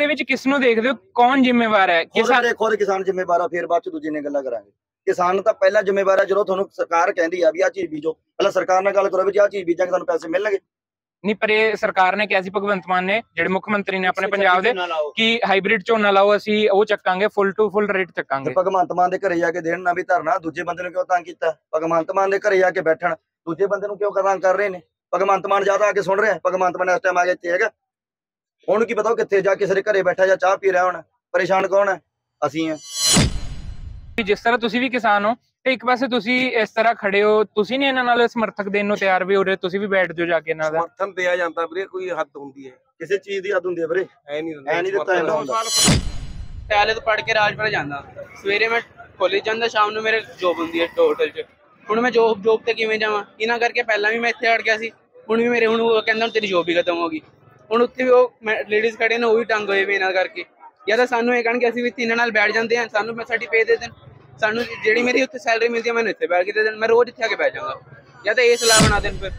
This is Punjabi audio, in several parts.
ਇਹਦੇ ਵਿੱਚ ਕਿਸ ਨੂੰ ਦੇਖਦੇ ਹੋ? ਕੌਣ ਜ਼ਿੰਮੇਵਾਰ ਹੈ? ਕਿਸਾਨ ਮੇਰੇ ਖੁਦ ਕਿਸਾਨ ਜ਼ਿੰਮੇਵਾਰ ਆ ਫਿਰ ਬਾਅਦ ਚ ਦੂਜੇ ਨੇ ਗੱਲਾਂ ਕਰਾਂਗੇ। ਕਿਸਾਨ ਤਾਂ ਪਹਿਲਾਂ ਜ਼ਿੰਮੇਵਾਰ ਆ ਜਦੋਂ ਤੁਹਾਨੂੰ ਸਰਕਾਰ ਕਹਿੰਦੀ ਆ ਵੀ ਆ ਚੀਜ਼ ਬੀਜੋ। ਪਹਿਲਾਂ ਸਰਕਾਰ ਨਾਲ ਗੱਲ ਕਰੋ ਵੀ ਆ ਚੀਜ਼ ਬੀਜਾਂਗੇ ਤੁਹਾਨੂੰ ਪੈਸੇ ਮਿਲਣਗੇ। ਨਹੀਂ ਪਰ ਇਹ ਸਰਕਾਰ ਨੇ ਕਿਹਾ ਸੀ ਭਗਵੰਤ ਮਾਨ ਨੇ ਜਿਹੜੇ ਮੁੱਖ ਮੰਤਰੀ ਨੇ ਆਪਣੇ ਪੰਜਾਬ ਦੇ ਕਿ ਹਾਈਬ੍ਰਿਡ ਝੋਨਾ ਲਾਓ ਅਸੀਂ ਉਹ ਚੱਕਾਂਗੇ ਫੁੱਲ ਟੂ ਫੁੱਲ ਰੇਟ ਚੱਕਾਂਗੇ। ਭਗਵੰਤ ਮਾਨ ਦੇ ਘਰੇ ਜਾ ਕੇ ਦੇਣ ਨਾ ਵੀ ਧਰਨਾ ਦੂਜੇ ਬੰਦੇ ਨੂੰ ਕਿਉਂ ਤੰਗ ਕੀਤਾ? ਭਗਵੰਤ ਮਾਨ ਦੇ ਘਰੇ ਜਾ ਕੇ ਬੈਠਣ ਦੂਜੇ ਬੰਦੇ ਨੂੰ ਕਿਉਂ ਤੰਗ ਕਰ ਰਹੇ ਨੇ? ਭਗਵੰਤ ਮਾਨ ਜ਼ਿਆਦਾ ਆ ਕੇ ਸੁਣ ਰਿਹਾ ਭਗਵੰਤ ਮਾਨ ਇਸ ਟਾਈਮ ਆ ਕੇ ਇੱਥੇ ਹੈਗਾ। ਉਹਨੂੰ ਕੀ ਪਤਾ ਉਹ ਕਿੱਥੇ ਜਾ ਕਿਸੇ ਦੇ ਘਰੇ ਬੈਠਾ ਜਾਂ ਚਾਹ ਪੀ ਰਿਹਾ ਹੁਣ। ਪਰੇਸ਼ਾਨ ਕੌਣ ਹੈ? ਅਸੀਂ ਆ ਜਿਸ ਤਰ੍ਹਾਂ ਤੁਸੀਂ ਵੀ ਕਿਸਾਨ ਹੋ ਤੇ ਇੱਕ ਪਾਸੇ ਤੁਸੀਂ ਇਸ ਤਰ੍ਹਾਂ ਖੜੇ ਹੋ ਤੁਸੀਂ ਨਹੀਂ ਇਹਨਾਂ ਨਾਲ ਸਮਰਥਕ ਦੇਣ ਨੂੰ ਤਿਆਰ ਵੀ ਹੋ ਰਹੇ ਤੁਸੀਂ ਵੀ ਬੈਠ ਜਾਓ ਜਾ ਕੇ ਇਹਨਾਂ ਦਾ। ਸਮਰਥਨ ਦਿਆ ਜਾਂਦਾ ਵੀਰੇ ਕੋਈ ਹੱਦ ਹੁੰਦੀ ਹੈ। ਕਿਸੇ ਚੀਜ਼ ਦੀ ਹੱਦ ਹੁੰਦੀ ਹੈ ਵੀਰੇ। ਐ ਨਹੀਂ ਐ ਨਹੀਂ ਦਿੱਤਾ ਜਾਂਦਾ। ਹੁੰਦਾ। ਪਹਿਲੇ ਤੋਂ ਪੜ ਕੇ ਰਾਜਪੁਰਾ ਜਾਂਦਾ। ਸਵੇਰੇ ਮੈਂ ਕਾਲਜ ਜਾਂਦਾ ਸ਼ਾਮ ਨੂੰ ਮੇਰੇ ਜੋਬ ਹੁੰਦੀ ਹੈ ਟੋਟਲ ਚ। ਹੁਣ ਮੈਂ ਜੋਬ ਜੋਬ ਤੇ ਕਿਵੇਂ ਜਾਵਾਂ? ਇਹਨਾਂ ਕਰਕੇ ਪਹਿਲਾਂ ਵੀ ਮੈਂ ਇੱਥੇ ਅੜ ਗਿਆ ਸੀ। ਹੁਣ ਵੀ ਮੇਰੇ ਹੁਣ ਉਹ ਕਹਿੰਦਾ ਤੇਰੀ ਜੋਬ ਵੀ ਖਤਮ ਹੋ ਗਈ। ਹੁਣ ਉੱਥੇ ਵੀ ਉਹ ਲੇਡੀਜ਼ ਖੜੇ ਨੇ, ਉਹ ਵੀ ਟੰਗ ਹੋਏ ਵੀ ਇਹਨਾਂ ਕਰਕੇ। ਜਾਂ ਤਾਂ ਸਾਨੂੰ ਇਹ ਕਹਿਣਗੇ, ਅਸੀਂ ਵੀ ਤਿੰਨ ਨਾਲ ਬੈਠ ਜਾਂਦੇ ਹਾਂ, ਸਾਨੂੰ ਮੈਂ ਸਾਡੀ ਪੇ ਦੇ ਦੇਣ। ਸਾਨੂੰ ਜਿਹੜੀ ਮੇਰੀ ਉੱਥੇ ਸੈਲਰੀ ਮਿਲਦੀ ਹੈ ਮੈਨੂੰ ਇੱਥੇ ਬੈਠ ਕੇ ਦੇ ਦੇਣ। ਮੈਂ ਰੋਜ਼ ਇੱਥੇ ਆ ਕੇ ਬੈਠ ਜਾਵਾਂਗਾ ਜਾਂ ਤਾਂ ਇਹ ਸਲਾਹ ਬਣਾ ਦੇਣ ਫਿਰ।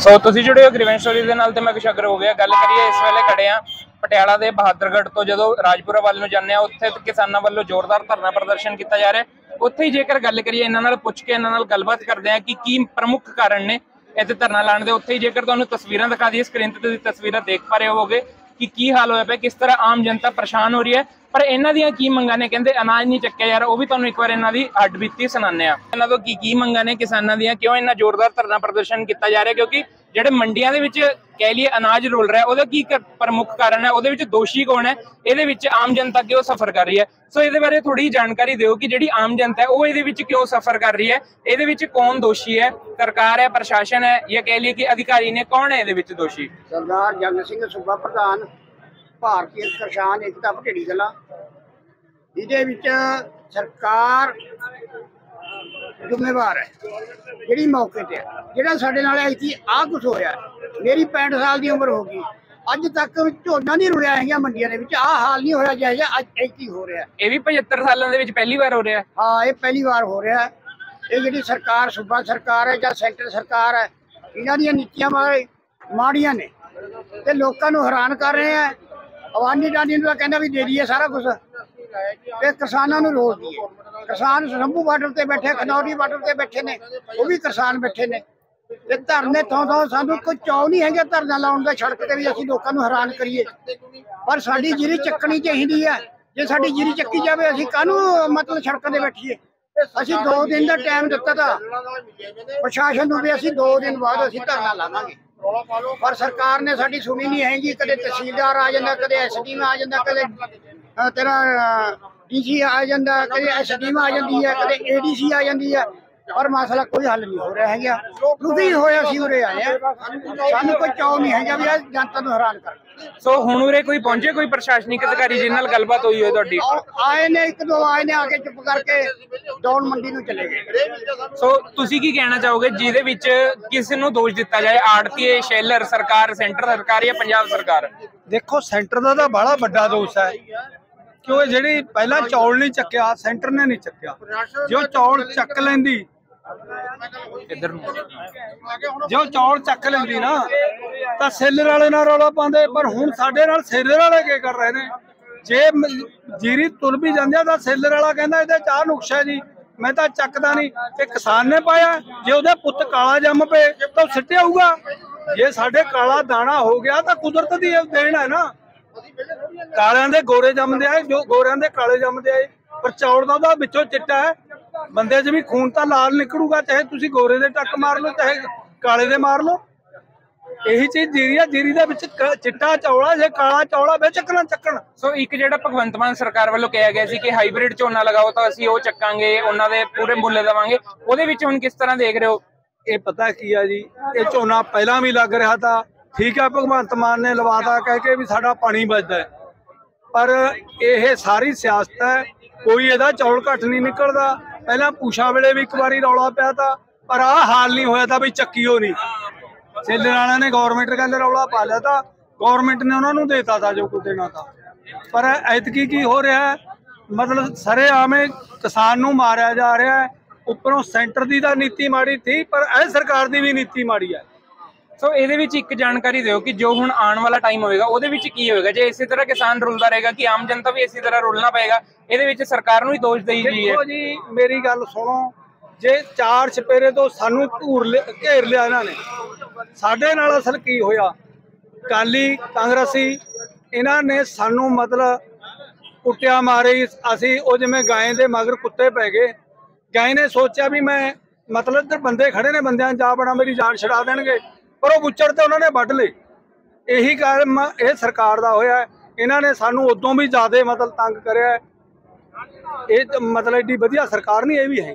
ਸੋ ਤੁਸੀਂ ਜੁੜੇ ਹੋ ਗ੍ਰੀਵੈਂਸ ਸਟੋਰੀ ਦੇ ਨਾਲ ਤੇ ਮੈਂ ਕੁਸ਼ਾਗਰ ਹੋ ਗਿਆ। ਗੱਲ ਕਰੀਏ, ਇਸ ਵੇਲੇ ਖੜੇ ਆ ਪਟਿਆਲਾ ਦੇ ਬਹਾਦਰਗੜ੍ਹ ਤੋਂ, ਜਦੋਂ ਰਾਜਪੁਰਾ ਵੱਲ ਨੂੰ ਜਾਂਦੇ ਆ ਉੱਥੇ ਕਿਸਾਨਾਂ ਵੱਲੋਂ ਜ਼ੋਰਦਾਰ ਧਰਨਾ ਪ੍ਰਦਰਸ਼ਨ ਕੀਤਾ ਜਾ ਰਿਹਾ ਉੱਥੇ ਹੀ ਜੇਕਰ ਗੱਲ ਕਰੀਏ, ਇਹਨਾਂ ਨਾਲ ਪੁੱਛ ਕੇ, ਇਹਨਾਂ ਨਾਲ ਗੱਲਬਾਤ ਕਰਦੇ ਆ ਕਿ ਕੀ ਪ੍ਰਮੁੱਖ ਕਾਰਨ ਨੇ ਇੱਥੇ ਧਰਨਾ ਲਾਉਣ ਦੇ ਉੱਥੇ ਹੀ ਜੇਕਰ ਤੁਹਾਨੂੰ ਤਸਵੀਰਾਂ ਦਿਖਾ ਦਈਏ ਸਕਰੀਨ ਤੇ ਤੁਸੀਂ ਤਸਵੀਰਾਂ ਦੇਖ ਪਾ ਰਹੇ ਹੋਵੋਗੇ ਕਿ ਕੀ ਹਾਲ ਹੋਇਆ ਪਿਆ, ਕਿਸ ਤਰ੍ਹਾਂ ਆਮ ਜਨਤਾ ਪਰੇਸ਼ਾਨ ਹੋ ਰਹੀ ਹੈ ਪਰ ਇਹਨਾਂ ਦੀਆਂ ਕੀ ਮੰਗਾਂ ਨੇ? ਕਹਿੰਦੇ ਅਨਾਜ ਨਹੀਂ ਚੱਕਿਆ ਯਾਰ, ਉਹ ਵੀ ਤੁਹਾਨੂੰ ਇੱਕ ਵਾਰ ਇਹਨਾਂ ਦੀ ਹੱਡਬੀਤੀ ਸੁਣਾਉਂਦੇ ਆ ਇਹਨਾਂ ਤੋਂ ਕੀ ਕੀ ਮੰਗਾਂ ਨੇ ਕਿਸਾਨਾਂ ਦੀਆਂ? ਕਿਉਂ ਇੰਨਾ ਜ਼ੋਰਦਾਰ ਧਰਨਾ ਪ੍ਰਦਰਸ਼ਨ ਕੀਤਾ ਜਾ ਰਿਹਾ? ਕਿਉਂਕਿ ਜਿਹੜੇ ਮੰਡੀਆਂ ਦੇ ਵਿੱਚ ਕਹਿ ਲਈਏ ਅਨਾਜ ਰੁਲ ਰਿਹਾ, ਉਹਦਾ ਕੀ ਪ੍ਰਮੁੱਖ ਕਾਰਨ ਹੈ? ਉਹਦੇ ਵਿੱਚ ਦੋਸ਼ੀ ਕੌਣ ਹੈ? ਇਹਦੇ ਵਿੱਚ ਆਮ ਜਨਤਾ ਕਿਉਂ ਸਫਰ ਕਰ ਰਹੀ ਹੈ? ਸੋ ਇਹਦੇ ਬਾਰੇ ਥੋੜੀ ਜਾਣਕਾਰੀ ਦਿਓ ਕਿ ਜਿਹੜੀ ਆਮ ਜਨਤਾ ਹੈ, ਉਹ ਇਹਦੇ ਵਿੱਚ ਕਿਉਂ ਸਫਰ ਕਰ ਰਹੀ ਹੈ? ਇਹਦੇ ਵਿੱਚ ਕੌਣ ਦੋਸ਼ੀ ਹੈ? ਸਰਕਾਰ ਹੈ, ਪ੍ਰਸ਼ਾਸਨ ਹੈ, ਜਾਂ ਕਹਿ ਲਈਏ ਕਿ ਅਧਿਕਾਰੀ ਨੇ? ਕੌਣ ਹੈ ਇਹਦੇ ਵਿੱਚ ਦੋਸ਼ੀ? ਸਰਦਾਰ ਜੰਗ ਸਿੰਘ ਸੂਬਾ ਪ੍ਰਧਾਨ ਭਾਰਤੀ ਕਿਸਾਨ ਏਕਤਾ ਭਟੇੜੀ ਕਲਾਂ ਇਹਦੇ ਵਿੱਚ ਸਰਕਾਰ ਜ਼ਿੰਮੇਵਾਰ ਹੈ ਜਿਹੜੀ ਮੌਕੇ ਤੇ ਜਿਹੜਾ ਸਾਡੇ ਨਾਲ ਸੀ ਆਹ ਕੁਝ ਹੋਇਆ ਮੇਰੀ 65 ਸਾਲ ਦੀ ਉਮਰ ਹੋ ਗਈ। ਅੱਜ ਤੱਕ ਝੋਨਾ ਨਹੀਂ ਰੁਲਿਆ ਹੈਗਾ ਮੰਡੀਆਂ ਦੇ ਵਿੱਚ। ਆਹ ਹਾਲ ਨਹੀਂ ਹੋਇਆ ਜਿਹਾ ਅੱਜ ਇੱਥੇ ਹੋ ਰਿਹਾ ਇਹ ਵੀ 75 ਸਾਲਾਂ ਦੇ ਵਿੱਚ ਪਹਿਲੀ ਵਾਰ ਹੋ ਰਿਹਾ ਹੈ। ਇਹ ਪਹਿਲੀ ਵਾਰ ਹੋ ਰਿਹਾ ਇਹ ਜਿਹੜੀ ਸਰਕਾਰ ਸੂਬਾ ਸਰਕਾਰ ਹੈ ਜਾਂ ਸੈਂਟਰ ਸਰਕਾਰ ਹੈ ਇਹਨਾਂ ਦੀਆਂ ਨੀਤੀਆਂ ਮਾੜੇ ਮਾੜੀਆਂ ਨੇ। ਤੇ ਲੋਕਾਂ ਨੂੰ ਹੈਰਾਨ ਕਰ ਰਹੇ ਆ ਅਵਾਨੀ ਡਾਨੀ ਨੂੰ ਤਾਂ ਕਹਿੰਦਾ ਵੀ ਦੇ ਦਈਏ ਸਾਰਾ ਕੁਝ ਤੇ ਕਿਸਾਨਾਂ ਨੂੰ ਰੋਕ ਦਈਏ। ਕਿਸਾਨ ਸੰਭੂ ਬਾਰਡਰ ਤੇ ਬੈਠੇ, ਖਨੌਰੀ ਬਾਰਡਰ ਤੇ ਬੈਠੇ ਨੇ, ਉਹ ਵੀ ਕਿਸਾਨ ਬੈਠੇ ਨੇ। ਤੇ ਧਰਨੇ ਥਾਂ ਥਾਂ ਸਾਨੂੰ ਕੋਈ ਚੌ ਨਹੀਂ ਹੈਗਾ ਧਰਨਾ ਲਾਉਣ ਦਾ ਸੜਕ ਤੇ ਵੀ ਅਸੀਂ ਲੋਕਾਂ ਨੂੰ ਹੈਰਾਨ ਕਰੀਏ। ਪਰ ਸਾਡੀ ਜੀਰੀ ਚੱਕਣੀ ਚਾਹੀਦੀ ਹੈ। ਜੇ ਸਾਡੀ ਜ਼ੀਰੀ ਚੱਕੀ ਜਾਵੇ, ਅਸੀਂ ਕਾਹਨੂੰ ਮਤਲਬ ਸੜਕਾਂ ਤੇ ਬੈਠੀਏ? ਅਸੀਂ 2 ਦਿਨ ਦਾ ਟਾਈਮ ਦਿੱਤਾ ਤਾਂ, ਪ੍ਰਸ਼ਾਸਨ ਨੂੰ ਵੀ ਅਸੀਂ 2 ਦਿਨ ਬਾਅਦ ਅਸੀਂ ਧਰਨਾ ਲਾਵਾਂਗੇ। ਪਰ ਸਰਕਾਰ ਨੇ ਸਾਡੀ ਸੁਣੀ ਨਹੀਂ ਹੈਗੀ ਕਦੇ ਤਹਿਸੀਲਦਾਰ ਆ ਜਾਂਦਾ ਕਦੇ ਐਸਡੀਐਮ ਆ ਜਾਂਦਾ ਕਦੇ ਅ, ਤੇਰਾ ਡੀਸੀ ਆ ਜਾਂਦਾ ਕਦੇ ਐਸਡੀਐਮ ਆ ਜਾਂਦੀ ਹੈ ਕਦੇ ਏਡੀਸੀ ਆ ਜਾਂਦੀ ਹੈ ਪਰ ਮਸਲਾ ਕੋਈ ਹੱਲ ਨਹੀਂ ਹੋ ਰਿਹਾ ਹੈਗਾ। ਦੁਖੀ ਹੋਇਆ ਸੀ ਉਰੇ ਆਏ ਆ ਸਾਨੂੰ ਕੋਈ ਚਾਅ ਨਹੀਂ ਹੈਗਾ ਵੀ ਇਹ ਜਨਤਾ ਨੂੰ ਹੈਰਾਨ ਕਰ ਸੋ ਹੁਣ ਉਰੇ ਕੋਈ ਪਹੁੰਚੇ ਕੋਈ ਪ੍ਰਸ਼ਾਸਨਿਕ ਅਧਿਕਾਰੀ ਜਿਹਦੇ ਨਾਲ ਗੱਲਬਾਤ ਹੋਈ ਹੋਏ ਤੁਹਾਡੀ? ਆਏ ਨੇ ਇੱਕ ਦੋ ਆਏ ਨੇ ਆ ਕੇ ਚੁੱਪ ਕਰਕੇ ਡਾਊਨ ਮੰਡੀ ਨੂੰ ਚਲੇ ਗਏ। ਸੋ ਤੁਸੀਂ ਕੀ ਕਹਿਣਾ ਚਾਹੋਗੇ? ਜਿਹਦੇ ਵਿੱਚ ਕਿਸ ਨੂੰ ਦੋਸ਼ ਦਿੱਤਾ ਜਾਏ? ਆੜਤੀਏ ਸ਼ੈਲਰ ਸਰਕਾਰ ਸੈਂਟਰ ਸਰਕਾਰ ਜਾਂ ਪੰਜਾਬ ਸਰਕਾਰ? ਦੇਖੋ ਸੈਂਟਰ ਦਾ ਤਾਂ ਬੜਾ ਵੱਡਾ ਦੋਸ਼ ਹੈ। ਕਿ ਉਹ ਜਿਹੜੀ ਪਹਿਲਾਂ ਚੌਲ ਨਹੀਂ ਚੱਕਿਆ ਸੈਂਟਰ ਨੇ ਨਹੀਂ ਚੱਕਿਆ। ਜੋ ਚੌਲ ਚੱਕ ਲੈਂਦੀ। ਇੱਧਰ ਨੂੰ ਜੋ ਚੌਲ ਚੱਕ ਲੈਂਦੀ ਨਾ ਤਾਂ ਸੇਲਰ ਵਾਲੇ ਨਾਲ ਰੌਲਾ ਪਾਉਂਦੇ ਪਰ ਹੁਣ ਸਾਡੇ ਨਾਲ ਸੇਲਰ ਵਾਲੇ ਕੀ ਕਰ ਰਹੇ ਨੇ? ਜੇ ਜੀਰੀ ਤੁਰ ਵੀ ਜਾਂਦੀ ਆ ਤਾਂ ਸੇਲਰ ਵਾਲਾ ਕਹਿੰਦਾ ਇਹਦੇ ਚਾਹ ਨੁਕਸ਼ਾ ਜੀ ਮੈਂ ਤਾਂ ਚੱਕਦਾ ਨਹੀਂ। ਤੇ ਕਿਸਾਨ ਨੇ ਪਾਇਆ ਜੇ ਉਹਦੇ ਪੁੱਤ ਕਾਲਾ ਜੰਮ ਪਏ ਤਾਂ ਉਹ ਸਿੱਟੇ ਆਊਗਾ ਜੇ ਸਾਡੇ ਕਾਲਾ ਦਾਣਾ ਹੋ ਗਿਆ ਤਾਂ ਕੁਦਰਤ ਦੀ ਦੇਣ ਹੈ ਨਾ। ਕਾਲਿਆਂ ਦੇ ਗੋਰੇ ਜੰਮਦੇ ਆਏ ਜੋ ਗੋਰਿਆਂ ਦੇ ਕਾਲੇ ਜੰਮਦੇ ਆਏ ਪਰ ਚੌਲ ਦਾ ਉਹਦਾ ਵਿੱਚੋਂ ਚਿੱਟਾ ਹੈ। ਬੰਦੇ 'ਚ ਵੀ ਖੂਨ ਤਾਂ ਲਾਲ ਨਿਕਲੂਗਾ ਚਾਹੇ ਤੁਸੀਂ ਗੋਰੇ ਦੇ ਟੱਕ ਮਾਰ ਲਓ ਚਾਹੇ ਕਾਲੇ ਦੇ ਮਾਰ ਲਓ। ਇਹੀ ਚੀਜ਼ ਜੀਰੀ ਆ ਜੀਰੀ ਦੇ ਵਿੱਚ ਕ- ਚਿੱਟਾ ਚੌਲਾ ਜੇ ਕਾਲਾ ਚੌਲਾ ਵਿੱਚ ਚੱਕਣਾ ਚੱਕਣ। ਸੋ ਇੱਕ ਜਿਹੜਾ ਭਗਵੰਤ ਮਾਨ ਸਰਕਾਰ ਵੱਲੋਂ ਕਿਹਾ ਗਿਆ ਸੀ ਕਿ ਹਾਈਬ੍ਰਿਡ ਝੋਨਾ ਲਗਾਓ ਤਾਂ ਅਸੀਂ ਉਹ ਚੱਕਾਂਗੇ ਉਹਨਾਂ ਦੇ ਪੂਰੇ ਮੁੱਲ ਦੇਵਾਂਗੇ। ਉਹਦੇ ਵਿੱਚ ਹੁਣ ਕਿਸ ਤਰ੍ਹਾਂ ਦੇਖ ਰਹੇ ਹੋ? ਇਹ ਪਤਾ ਕੀ ਆ ਜੀ ਇਹ ਝੋਨਾ ਪਹਿਲਾਂ ਵੀ ਲੱਗ ਰਿਹਾ ਤਾਂ ਠੀਕ ਹੈ ਭਗਵੰਤ ਮਾਨ ਨੇ ਲਵਾਤਾ, ਕਹਿ ਕੇ ਵੀ ਸਾਡਾ ਪਾਣੀ ਬਚਦਾ ਪਰ ਇਹ ਸਾਰੀ ਸਿਆਸਤ ਹੈ, ਕੋਈ ਇਹਦਾ ਚੌਲ ਘੱਟ ਨਹੀਂ ਨਿਕਲਦਾ। ਪਹਿਲਾਂ ਪੂਛਾ ਵੇਲੇ ਵੀ ਇੱਕ ਵਾਰੀ ਰੌਲਾ ਪਿਆ ਤਾਂ, ਪਰ ਆਹ ਹਾਲ ਨਹੀਂ ਹੋਇਆ ਤਾਂ ਵੀ ਚੱਕੀਓ ਨਹੀਂ ਸੇਲਰ ਵਾਲਿਆਂ ਨੇ ਗਵਰਨਮੈਂਟ ਕਹਿੰਦੇ ਰੌਲਾ ਪਾ ਲਿਆ ਤਾਂ ਗਵਰਨਮੈਂਟ ਨੇ ਉਹਨਾਂ ਨੂੰ ਦੇਤਾ ਤਾਂ ਜੋ ਕੁਝ ਦੇਣਾ ਤਾਂ। ਪਰ ਐਤਕੀ ਕੀ ਹੋ ਰਿਹਾ ਮਤਲਬ ਸਾਰੇ ਆਵੇਂ ਕਿਸਾਨ ਨੂੰ ਮਾਰਿਆ ਜਾ ਰਿਹਾ ਹੈ। ਉੱਪਰੋਂ ਸੈਂਟਰ ਦੀ ਤਾਂ ਨੀਤੀ ਮਾੜੀ ਥੀ, ਪਰ ਇਹ ਸਰਕਾਰ ਦੀ ਵੀ ਨੀਤੀ ਮਾੜੀ ਹੈ। ਸੋ ਇਹਦੇ ਵਿੱਚ ਇੱਕ ਜਾਣਕਾਰੀ ਦਿਓ ਕਿ ਜੋ ਹੁਣ ਆਉਣ ਵਾਲਾ ਟਾਈਮ ਹੋਵੇਗਾ, ਉਹਦੇ ਵਿੱਚ ਕੀ ਹੋਵੇਗਾ? ਜੇ ਇਸੇ ਤਰ੍ਹਾਂ ਕਿਸਾਨ ਰੁਲਦਾ ਰਹੇਗਾ, ਕਿ ਆਮ ਜਨਤਾ ਵੀ ਇਸੇ ਤਰ੍ਹਾਂ ਰੁਲਣਾ ਪਏਗਾ, ਇਹਦੇ ਵਿੱਚ ਸਰਕਾਰ ਨੂੰ ਹੀ ਦੋਸ਼ ਦੇਈ ਗਈ ਹੈ। ਦੇਖੋ ਜੀ, ਮੇਰੀ ਗੱਲ ਸੁਣੋ। ਜੇ ਚਾਰ ਛਪੇਰੇ ਤੋਂ ਸਾਨੂੰ ਘੂਰ ਲਿ- ਘੇਰ ਲਿਆ ਇਹਨਾਂ ਨੇ, ਸਾਡੇ ਨਾਲ ਅਸਲ ਕੀ ਹੋਇਆ? ਕਾਲੀ ਕਾਂਗਰਸੀ, ਇਹਨਾਂ ਨੇ ਸਾਨੂੰ ਮਤਲਬ ਕੁੱਟਿਆ ਮਾਰੀ, ਅਸੀਂ ਉਹ ਜਿਵੇਂ ਗਾਂ ਦੇ ਮਗਰ ਕੁੱਤੇ ਪੈ ਗਏ। ਗਾਂ ਨੇ ਸੋਚਿਆ ਵੀ ਮੈਂ ਮਤਲਬ ਤੇ ਬੰਦੇ ਖੜੇ ਨੇ, ਬੰਦਿਆਂ ਨੂੰ ਜਾ ਬਣਾ, ਮੇਰੀ ਜਾਨ ਛਡਾ ਦੇਣਗੇ। ਪਰ ਉਹ ਬੁੱਚੜ ਤੇ ਉਹਨਾਂ ਨੇ ਵੱਢ ਲਏ ਇਹੀ ਕਾਰਨ ਇਹ ਸਰਕਾਰ ਦਾ ਹੋਇਆ ਹੈ। ਇਹਨਾਂ ਨੇ ਸਾਨੂੰ ਉਦੋਂ ਵੀ ਜ਼ਿਆਦਾ ਮਤਲਬ ਤੰਗ ਕਰਿਆ। ਇਹ ਮਤਲਬ ਏਡੀ ਵਧੀਆ ਸਰਕਾਰ ਨਹੀਂ ਇਹ ਵੀ ਹੈ।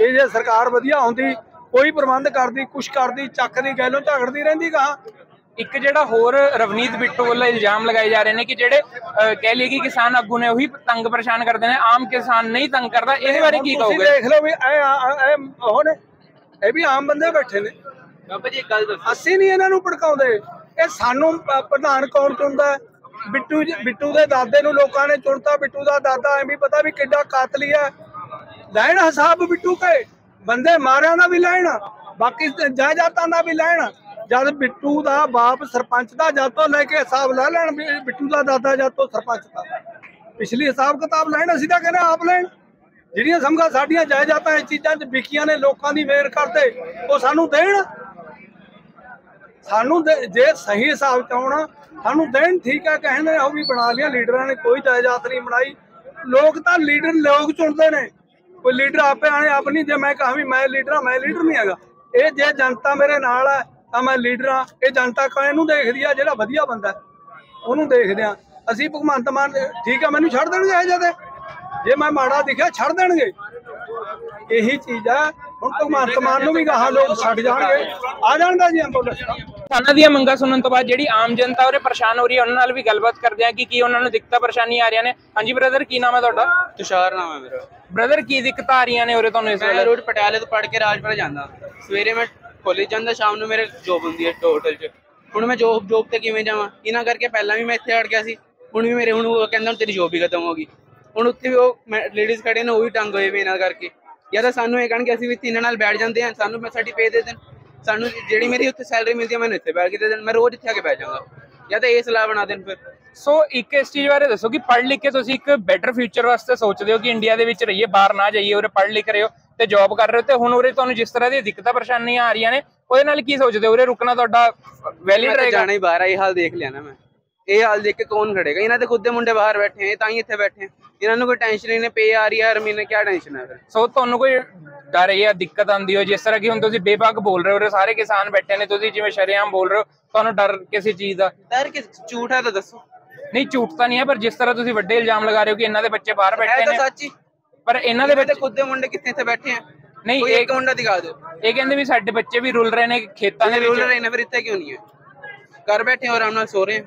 ਇਹ ਜੇ ਸਰਕਾਰ ਵਧੀਆ ਹੁੰਦੀ ਕੋਈ ਪ੍ਰਬੰਧ ਕਰਦੀ ਕੁਛ ਕਰਦੀ ਚੱਕਦੀ ਗੈਲੋਂ ਝਗੜਦੀ ਰਹਿੰਦੀ ਕਹਾ? ਇੱਕ ਜਿਹੜਾ ਹੋਰ ਰਵਨੀਤ ਬਿੱਟੂ ਵੱਲੋਂ ਇਲਜ਼ਾਮ ਲਗਾਏ ਜਾ ਰਹੇ ਨੇ ਕਿ ਜਿਹੜੇ ਕਹਿ ਲਈਏ ਕਿ ਕਿਸਾਨ ਆਗੂ ਨੇ ਉਹੀ ਤੰਗ ਪਰੇਸ਼ਾਨ ਕਰਦੇ ਨੇ ਆਮ ਕਿਸਾਨ ਨਹੀਂ ਤੰਗ ਕਰਦਾ ਇਹਦੇ ਬਾਰੇ ਕੀ ਤੁਸੀਂ ਕਹੋਗੇ ਦੇਖ ਲਓ ਵੀ ਇਹ ਇਹ ਉਹ ਨੇ ਇਹ ਵੀ ਆਮ ਬੰਦੇ ਬੈਠੇ ਨੇ। ਬਾਬਾ ਜੀ ਗੱਲ ਦੱਸੋ। ਅਸੀਂ ਨਹੀਂ ਇਹਨਾਂ ਨੂੰ ਭੜਕਾਉਂਦੇ। ਇਹ ਸਾਨੂੰ ਪ- ਪ੍ਰਧਾਨ ਕੌਣ ਚੁਣਦਾ ਹੈ? ਬਿੱਟੂ ਜੀ- ਬਿੱਟੂ ਦੇ ਦਾਦੇ ਨੂੰ ਲੋਕਾਂ ਨੇ ਚੁਣਤਾ, ਬਿੱਟੂ ਦਾ ਦਾਦਾ ਐਵੇਂ ਪਤਾ ਵੀ ਕਿੱਡਾ ਕਾਤਲੀ ਹੈ। ਲੈਣ ਹਿਸਾਬ ਬਿੱਟੂ ਕੇ। ਬੰਦੇ ਮਾਰਿਆਂ ਦਾ ਵੀ ਲੈਣ, ਬਾਕੀ ਜਾਇਦਾਦਾਂ ਦਾ ਵੀ ਲੈਣ। ਜਦ ਬਿੱਟੂ ਦਾ ਬਾਪ ਸਰਪੰਚ ਦਾ, ਜਦ ਤੋਂ ਲੈ ਕੇ ਹਿਸਾਬ ਲੈ ਲੈਣ ਵੀ ਬਿੱਟੂ ਦਾ ਦਾਦਾ, ਜਦ ਤੋਂ ਸਰਪੰਚ ਦਾ। ਪਿਛਲੀ ਹਿਸਾਬ ਕਿਤਾਬ ਲੈਣ, ਅਸੀਂ ਤਾਂ ਕਹਿੰਦੇ ਆਪ ਲੈਣ। ਜਿਹੜੀਆਂ ਸਮਝਾ ਸਾਡੀਆਂ ਜਾਇਦਾਦਾਂ ਇਹ ਚੀਜ਼ਾਂ 'ਚ ਵਿਕੀਆਂ ਨੇ, ਲੋਕਾਂ ਦੀ ਵੇਰ ਕਰਦੇ, ਉਹ ਸਾਨੂੰ ਦੇਣ। ਸਾਨੂੰ ਜੇ ਸਹੀ ਹਿਸਾਬ ਚ ਆਉਣਾ ਸਾਨੂੰ ਦੇਣ ਠੀਕ ਹੈ ਕਹਿੰਦੇ ਉਹ ਵੀ ਬਣਾ ਲਿਆ ਲੀਡਰਾਂ ਨੇ ਕੋਈ ਜਾਇਦਾਦ ਨਹੀਂ ਬਣਾਈ। ਲੋਕ ਤਾਂ ਲੀਡਰ ਲੋਕ ਚੁਣਦੇ ਨੇ। ਕੋਈ ਲੀਡਰ ਆਪੇ ਆਣੇ, ਆਪ ਨਹੀਂ, ਜੇ ਮੈਂ ਕਹਾਂ ਵੀ ਮੈਂ ਲੀਡਰ ਹਾਂ ਮੈਂ ਲੀਡਰ ਨਹੀਂ ਹੈਗਾ। ਇਹ ਜੇ ਜਨਤਾ ਮੇਰੇ ਨਾਲ ਹੈ ਤਾਂ ਮੈਂ ਲੀਡਰ ਹਾਂ ਇਹ ਜਨਤਾ ਕੋ ਇਹਨੂੰ ਦੇਖਦੀ ਆ, ਜਿਹੜਾ ਵਧੀਆ ਬੰਦਾ ਉਹਨੂੰ ਦੇਖਦੇ ਆ। ਅਸੀਂ ਭਗਵੰਤ ਮਾਨ ਠੀਕ ਆ, ਮੈਨੂੰ ਛੱਡ ਦੇਣਗੇ ਇਹ ਜਦੇ ਜੇ ਮੈਂ ਮਾੜਾ ਦਿਖਿਆ, ਛੱਡ ਦੇਣਗੇ। ਇਹੀ ਚੀਜ਼ ਆ ਹੁਣ ਭਗਵੰਤ ਮਾਨ ਨੂੰ ਵੀ ਗਾਹਾਂ ਲੋਕ ਛੱਡ ਜਾਣਗੇ। ਆ ਜਾਣਦਾ ਜੀ ਐਂਬੂਲੈਂਸ ਕਿਸਾਨਾਂ ਦੀਆਂ ਮੰਗਾਂ ਸੁਣਨ ਤੋਂ ਬਾਅਦ ਜਿਹੜੀ ਆਮ ਜਨਤਾ ਉਹਰੇ ਪਰੇਸ਼ਾਨ ਹੋ ਰਹੀ ਹੈ ਉਹਨਾਂ ਨਾਲ ਵੀ ਗੱਲਬਾਤ ਕਰਦੇ ਆ ਕਿ ਕੀ ਉਹਨਾਂ ਨੂੰ ਦਿੱਕਤਾਂ ਪਰੇਸ਼ਾਨੀਆਂ ਆ ਰਹੀਆਂ ਨੇ। ਹਾਂਜੀ ਬ੍ਰਦਰ ਕੀ ਨਾਮ ਹੈ ਤੁਹਾਡਾ? ਤੁਸ਼ਾਰ ਨਾਮ ਹੈ ਮੇਰਾ। ਬ੍ਰਦਰ ਕੀ ਦਿੱਕਤਾਂ ਆ ਰਹੀਆਂ ਨੇ ਉਰੇ ਤੁਹਾਨੂੰ ਇਸ ਮੈਂ ਵੇਲੇ? ਰੋਡ ਪਟਿਆਲੇ ਤੋਂ ਪੜ ਕੇ ਰਾਜਪੁਰਾ ਜਾਂਦਾ। ਸਵੇਰੇ ਮੈਂ ਕਾਲਜ ਜਾਂਦਾ ਸ਼ਾਮ ਨੂੰ ਮੇਰੇ ਜੋਬ ਹੁੰਦੀ ਹੈ ਹੋਟਲ 'ਚ। ਹੁਣ ਮੈਂ ਜੋਬ ਜੋਬ ਤੇ ਕਿਵੇਂ ਜਾਵਾਂ? ਇਹਨਾਂ ਕਰਕੇ ਪਹਿਲਾਂ ਵੀ ਮੈਂ ਇੱਥੇ ਅੜ ਗਿਆ ਸੀ। ਹੁਣ ਵੀ ਮੇਰੇ ਹੁਣ ਉਹ ਕਹਿੰਦਾ ਤੇਰੀ ਜੋਬ ਹੀ ਖਤਮ ਹੋ ਗਈ। ਹੁਣ ਉੱਥੇ ਵੀ ਉਹ ਲੇਡੀਜ਼ ਖੜੇ ਨੇ ਉਹ ਵੀ ਟੰਗ ਹੋਏ ਵੀ ਇਹਨਾਂ ਕਰਕੇ। ਜਾਂ ਤਾਂ ਸਾਨੂੰ ਇਹ ਕਹਿਣਗੇ ਅਸੀਂ ਵੀ ਤਿੰਨ ਨਾਲ ਬੈਠ ਜਾਂਦੇ ਹਾਂ ਸਾਨੂੰ ਮੈਂ ਸਾਡੀ ਪੇ ਦੇ ਦੇਣ। ਸਾਨੂੰ ਜਿਹੜੀ ਮੇਰੀ ਉੱਥੇ ਸੈਲਰੀ ਮਿਲਦੀ ਹੈ ਮੈਨੂੰ ਇੱਥੇ ਬੈਠ ਕੇ ਦੇ ਦੇਣ। ਮੈਂ ਰੋਜ਼ ਇੱਥੇ ਆ ਕੇ ਬੈਠ ਜਾਵਾਂਗਾ ਜਾਂ ਤਾਂ ਇਹ ਸਲਾਹ ਬਣਾ ਦੇਣ ਫਿਰ। ਸੋ ਇੱਕ ਇਸ ਚੀਜ਼ ਬਾਰੇ ਦੱਸੋ ਕਿ ਪੜ੍ਹ ਲਿਖ ਕੇ ਤੁਸੀਂ ਇੱਕ ਬੈਟਰ ਫਿਊਚਰ ਵਾਸਤੇ ਸੋਚਦੇ ਹੋ ਕਿ ਇੰਡੀਆ ਦੇ ਵਿੱਚ ਰਹੀਏ ਬਾਹਰ ਨਾ ਜਾਈਏ ਉਰੇ ਪੜ੍ਹ ਲਿਖ ਰਹੇ ਹੋ ਤੇ ਜੌਬ ਕਰ ਰਹੇ ਹੋ ਤੇ ਹੁਣ ਉਰੇ ਤੁਹਾਨੂੰ ਜਿਸ ਤਰ੍ਹਾਂ ਦੀਆਂ ਦਿੱਕਤਾਂ ਪਰੇਸ਼ਾਨੀਆਂ ਆ ਰਹੀਆਂ ਨੇ ਉਹਦੇ ਨਾਲ ਕੀ ਸੋਚਦੇ ਹੋ? ਉਰੇ ਰੁਕਣਾ ਤੁਹਾਡਾ ਵੈਲਿਡ ਰਹੇਗਾ। ਜਾਣਾ ਹੀ ਬਾਹਰ ਆ ਇਹ ਹਾਲ ਦੇਖ ਲਿਆ ਨਾ ਮੈਂ। ਇਹ ਹਾਲ ਦੇਖ ਕੇ ਕੌਣ ਖੜੇਗਾ? ਇਹਨਾਂ ਦੇ ਖੁਦ ਦੇ ਮੁੰਡੇ ਬਾਹਰ ਬੈਠੇ ਆ ਤਾਂ ਹੀ ਇੱਥੇ ਬੈਠੇ ਆ। ਇਹਨਾਂ ਨੂੰ ਕੋਈ ਟੈਨਸ਼ਨ ਹੀ ਨਹੀਂ ਪੇ ਆ ਰਹੀ ਹੈ ਹਰ ਮਹੀਨੇ ਕੀ ਟੈਨਸ਼ਨ ਹੈ ਫਿਰ? ਸੋ ਤੁਹਾਨੂੰ ਕੋਈ ਡਰ ਜਾਂ ਦਿੱਕਤ ਆਉਂਦੀ ਹੋ ਜਿਸ ਤਰ੍ਹਾਂ ਕਿ ਹੁਣ ਤੁਸੀਂ ਬੇਬਾਕ ਬੋਲ ਰਹੇ ਹੋ ਸਾਰੇ ਕਿਸਾਨ ਬੈਠੇ ਨੇ ਤੁਸੀਂ ਜਿਵੇਂ ਸ਼ਰੇਆਮ ਬੋਲ ਰਹੇ ਹੋ ਤੁਹਾਨੂੰ ਡਰ ਕਿਸੇ ਚੀਜ਼ ਦਾ? ਸਰ ਕਿ ਝੂਠ ਹੈ ਤਾਂ ਦੱਸੋ। ਨਹੀਂ ਝੂਠ ਤਾਂ ਨਹੀਂ ਹੈ ਪਰ ਜਿਸ ਤਰ੍ਹਾਂ ਤੁਸੀਂ ਵੱਡੇ ਇਲਜ਼ਾਮ ਲਗਾ ਰਹੇ ਹੋ ਕਿ ਇਹਨਾਂ ਦੇ ਬੱਚੇ ਬਾਹਰ ਹੈ ਬੈਠੇ ਤਾਂ ਨੇ ਸੱਚ ਹੀ। ਪਰ ਇਹਨਾਂ ਦੇ ਬੱਚੇ ਖੁਦ ਦੇ ਮੁੰਡੇ ਕਿੱਥੇ ਇੱਥੇ ਬੈਠੇ ਆ? ਨਹੀਂ ਇੱਕ ਮੁੰਡਾ ਦਿਖਾ ਦਿਓ। ਇਹ ਕਹਿੰਦੇ ਵੀ ਸਾਡੇ ਬੱਚੇ ਵੀ ਰੁਲ ਰਹੇ ਨੇ ਖੇਤਾਂ ਦੇ ਰੂਲ ਵਿੱਚ। ਰਹੇ ਨੇ ਫਿਰ ਇੱਥੇ ਕਿਉਂ ਨਹੀਂ ਹੈ? ਘਰ ਬੈਠੇ ਹੋ ਆਰਾਮ ਨਾਲ ਸੋ ਰਹੇ ਆ